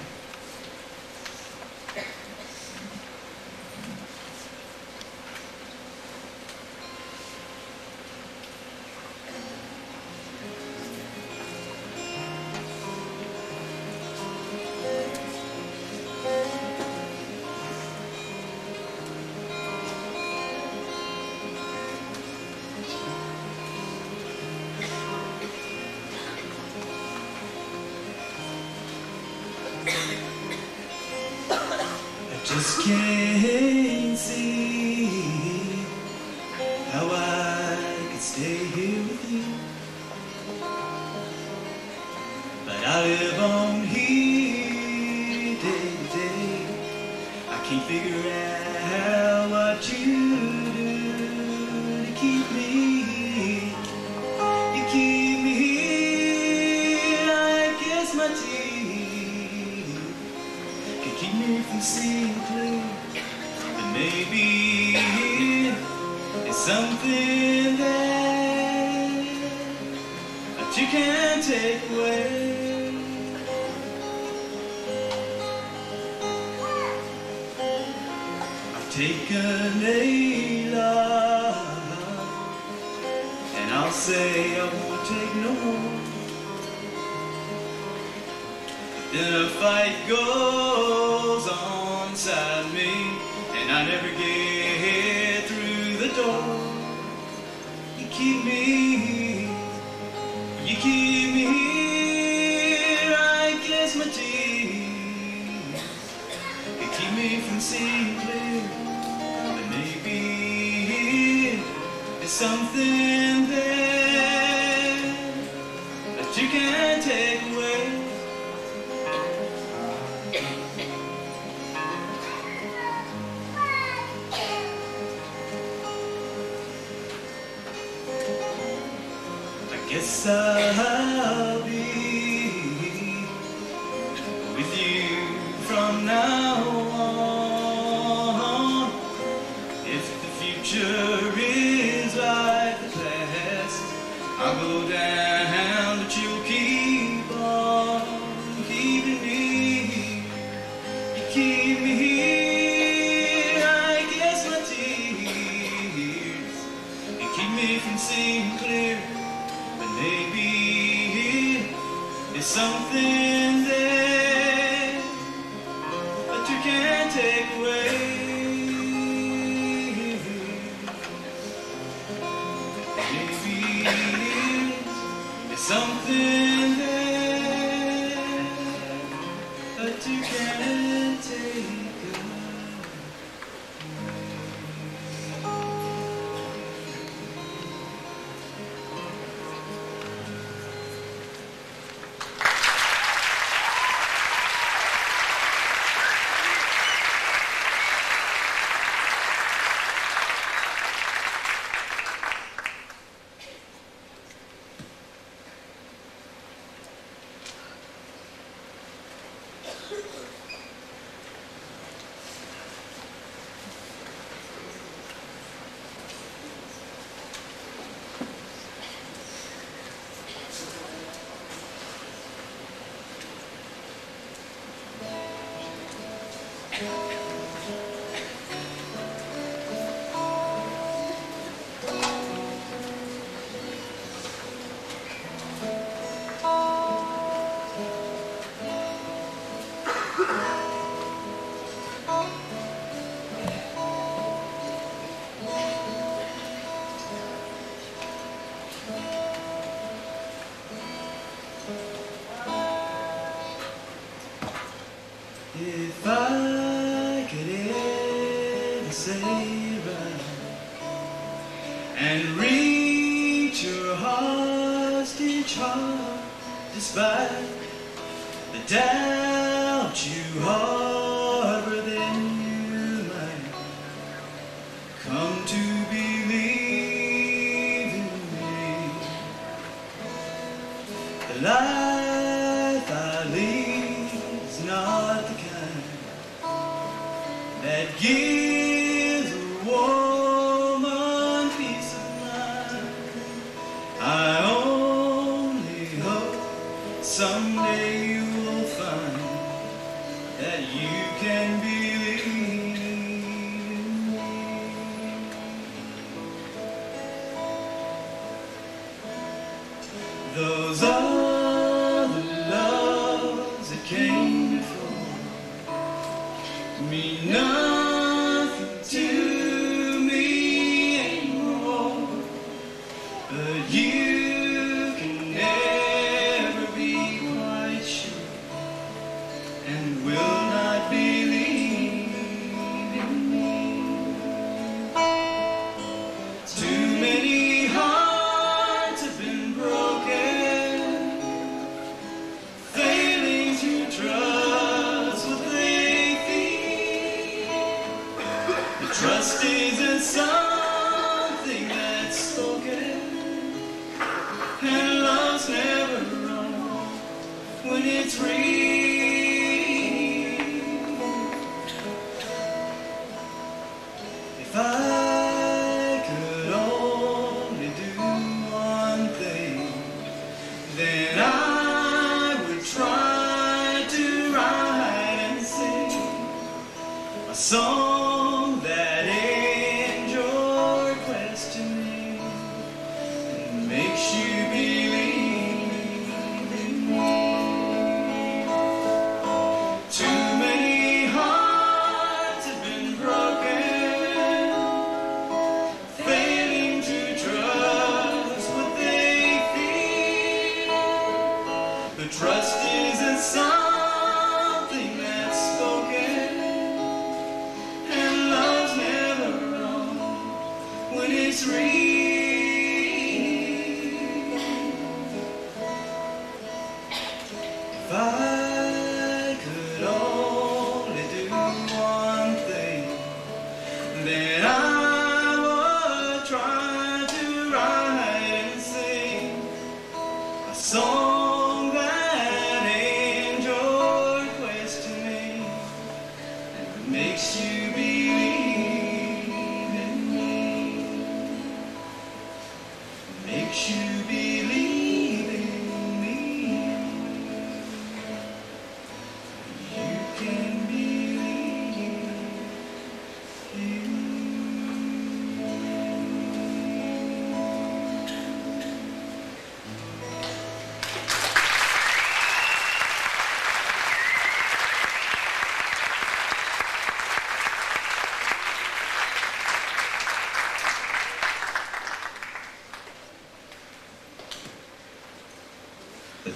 Trust isn't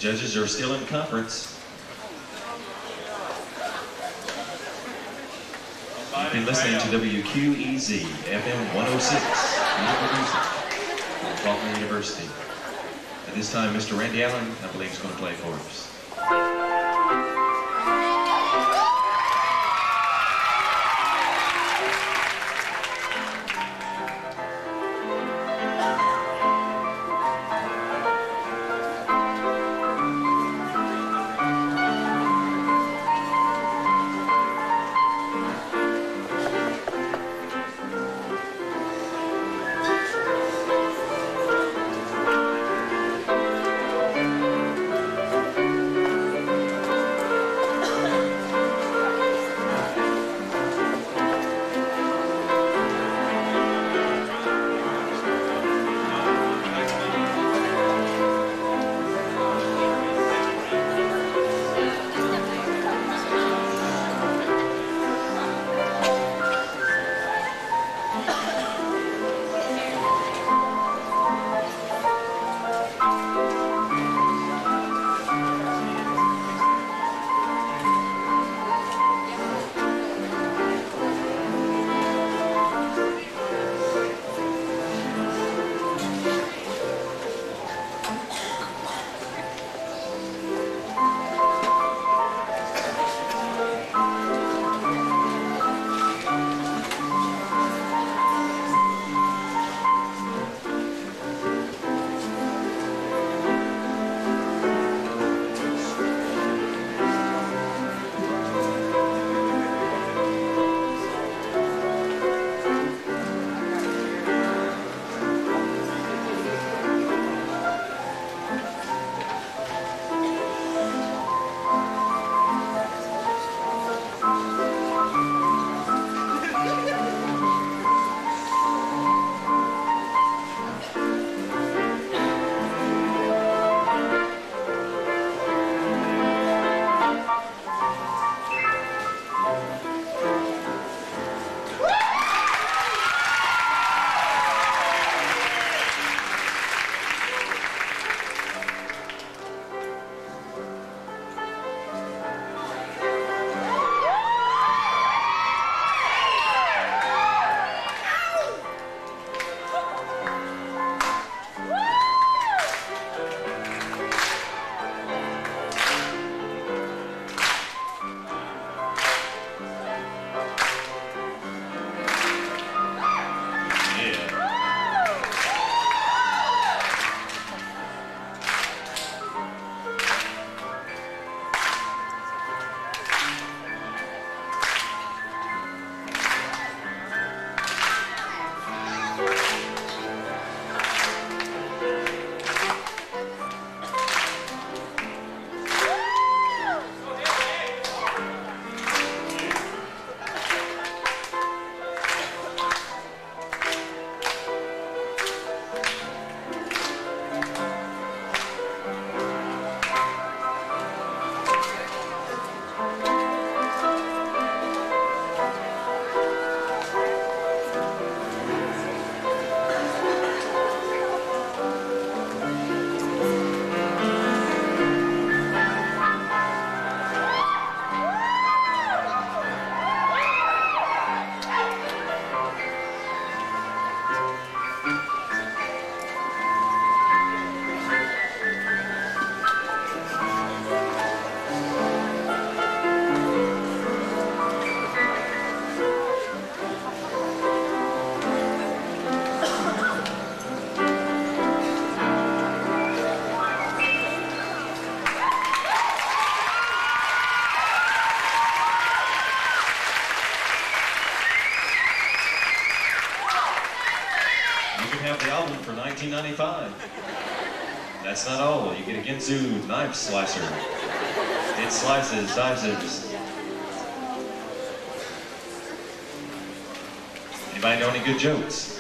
judges are still in conference. You've been listening to WQEZ FM 106, Musical Music, from Faulkner University. At this time, Mr. Randy Allen, I believe, is going to play for us. A knife slicer. It slices, dices. Anybody know any good jokes?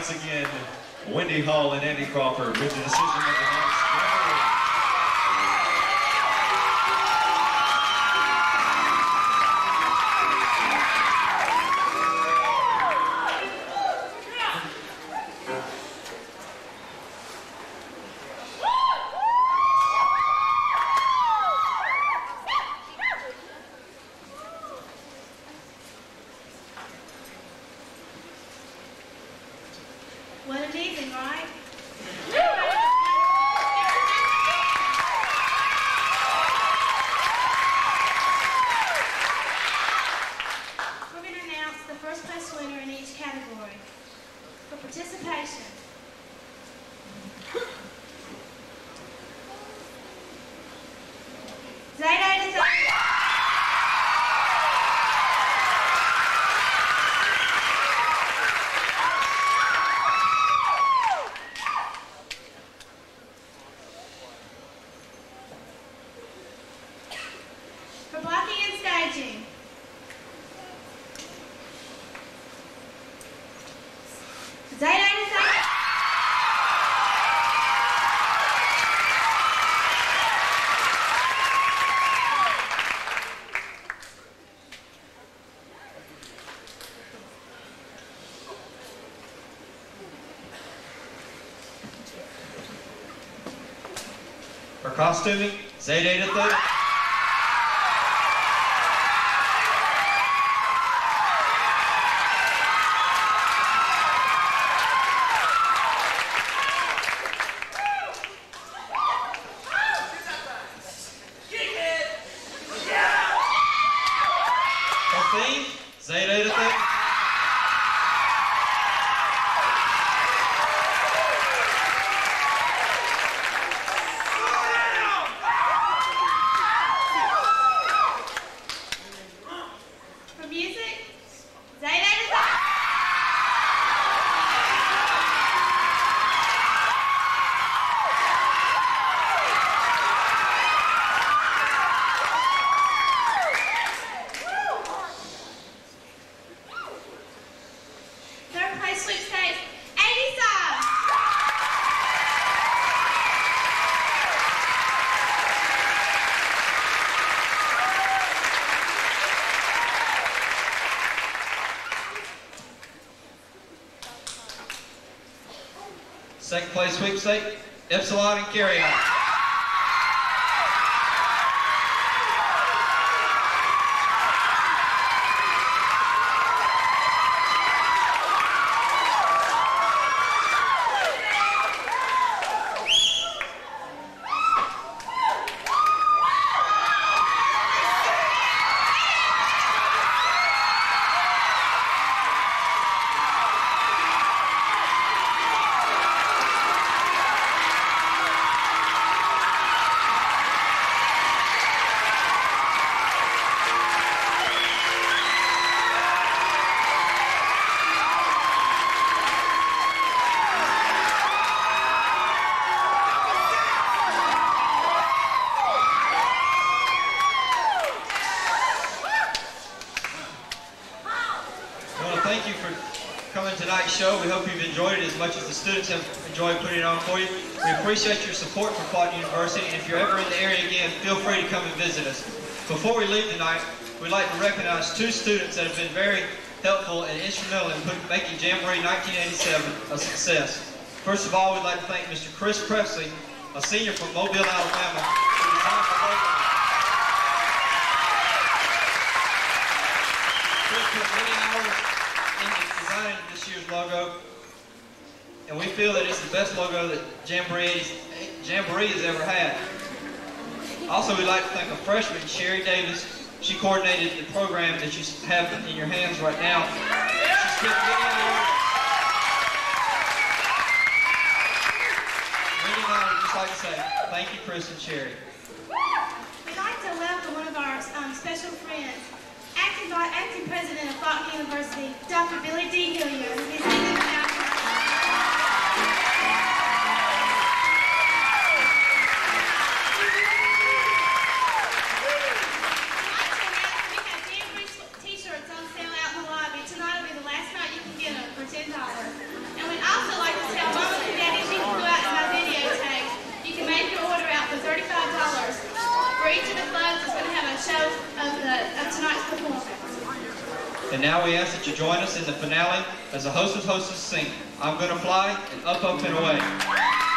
Once again Wendy Hall and Andy Crawford with the decision of the night's What an evening, right? We're going to announce the first place winner in each category. For participation, Zayda to Zayda. For blocking and staging. Zayda to Zayda. Costuming, Zayda to Theta. For theme, Zayda to Theta. For music, Zayda to Zayda. Third place sweepstakes, 80 songs. Second place sweepstake, Epsilon and Carry On. We'd like to recognize two students that have been very helpful and instrumental in making Jamboree 1987 a success. First of all, we'd like to thank Mr. Chris Presley, a senior from Mobile, Alabama, who designed the logo. Chris put many hours into designing this year's logo, and we feel that it's the best logo that Jamboree has ever had. Also, we'd like to thank a freshman, Sherry Davis. She coordinated the program that you have in your hands right now. She spent many hours. Wendy and I would just like to say thank you, Chris and Sherry. We'd like to welcome one of our um, special friends, acting, acting president of Faulkner University, Dr. Billy D. Hilyer. Of. And now we ask that you join us in the finale as the hostess hostess sing I'm Gonna Fly and Up, Up, and Away.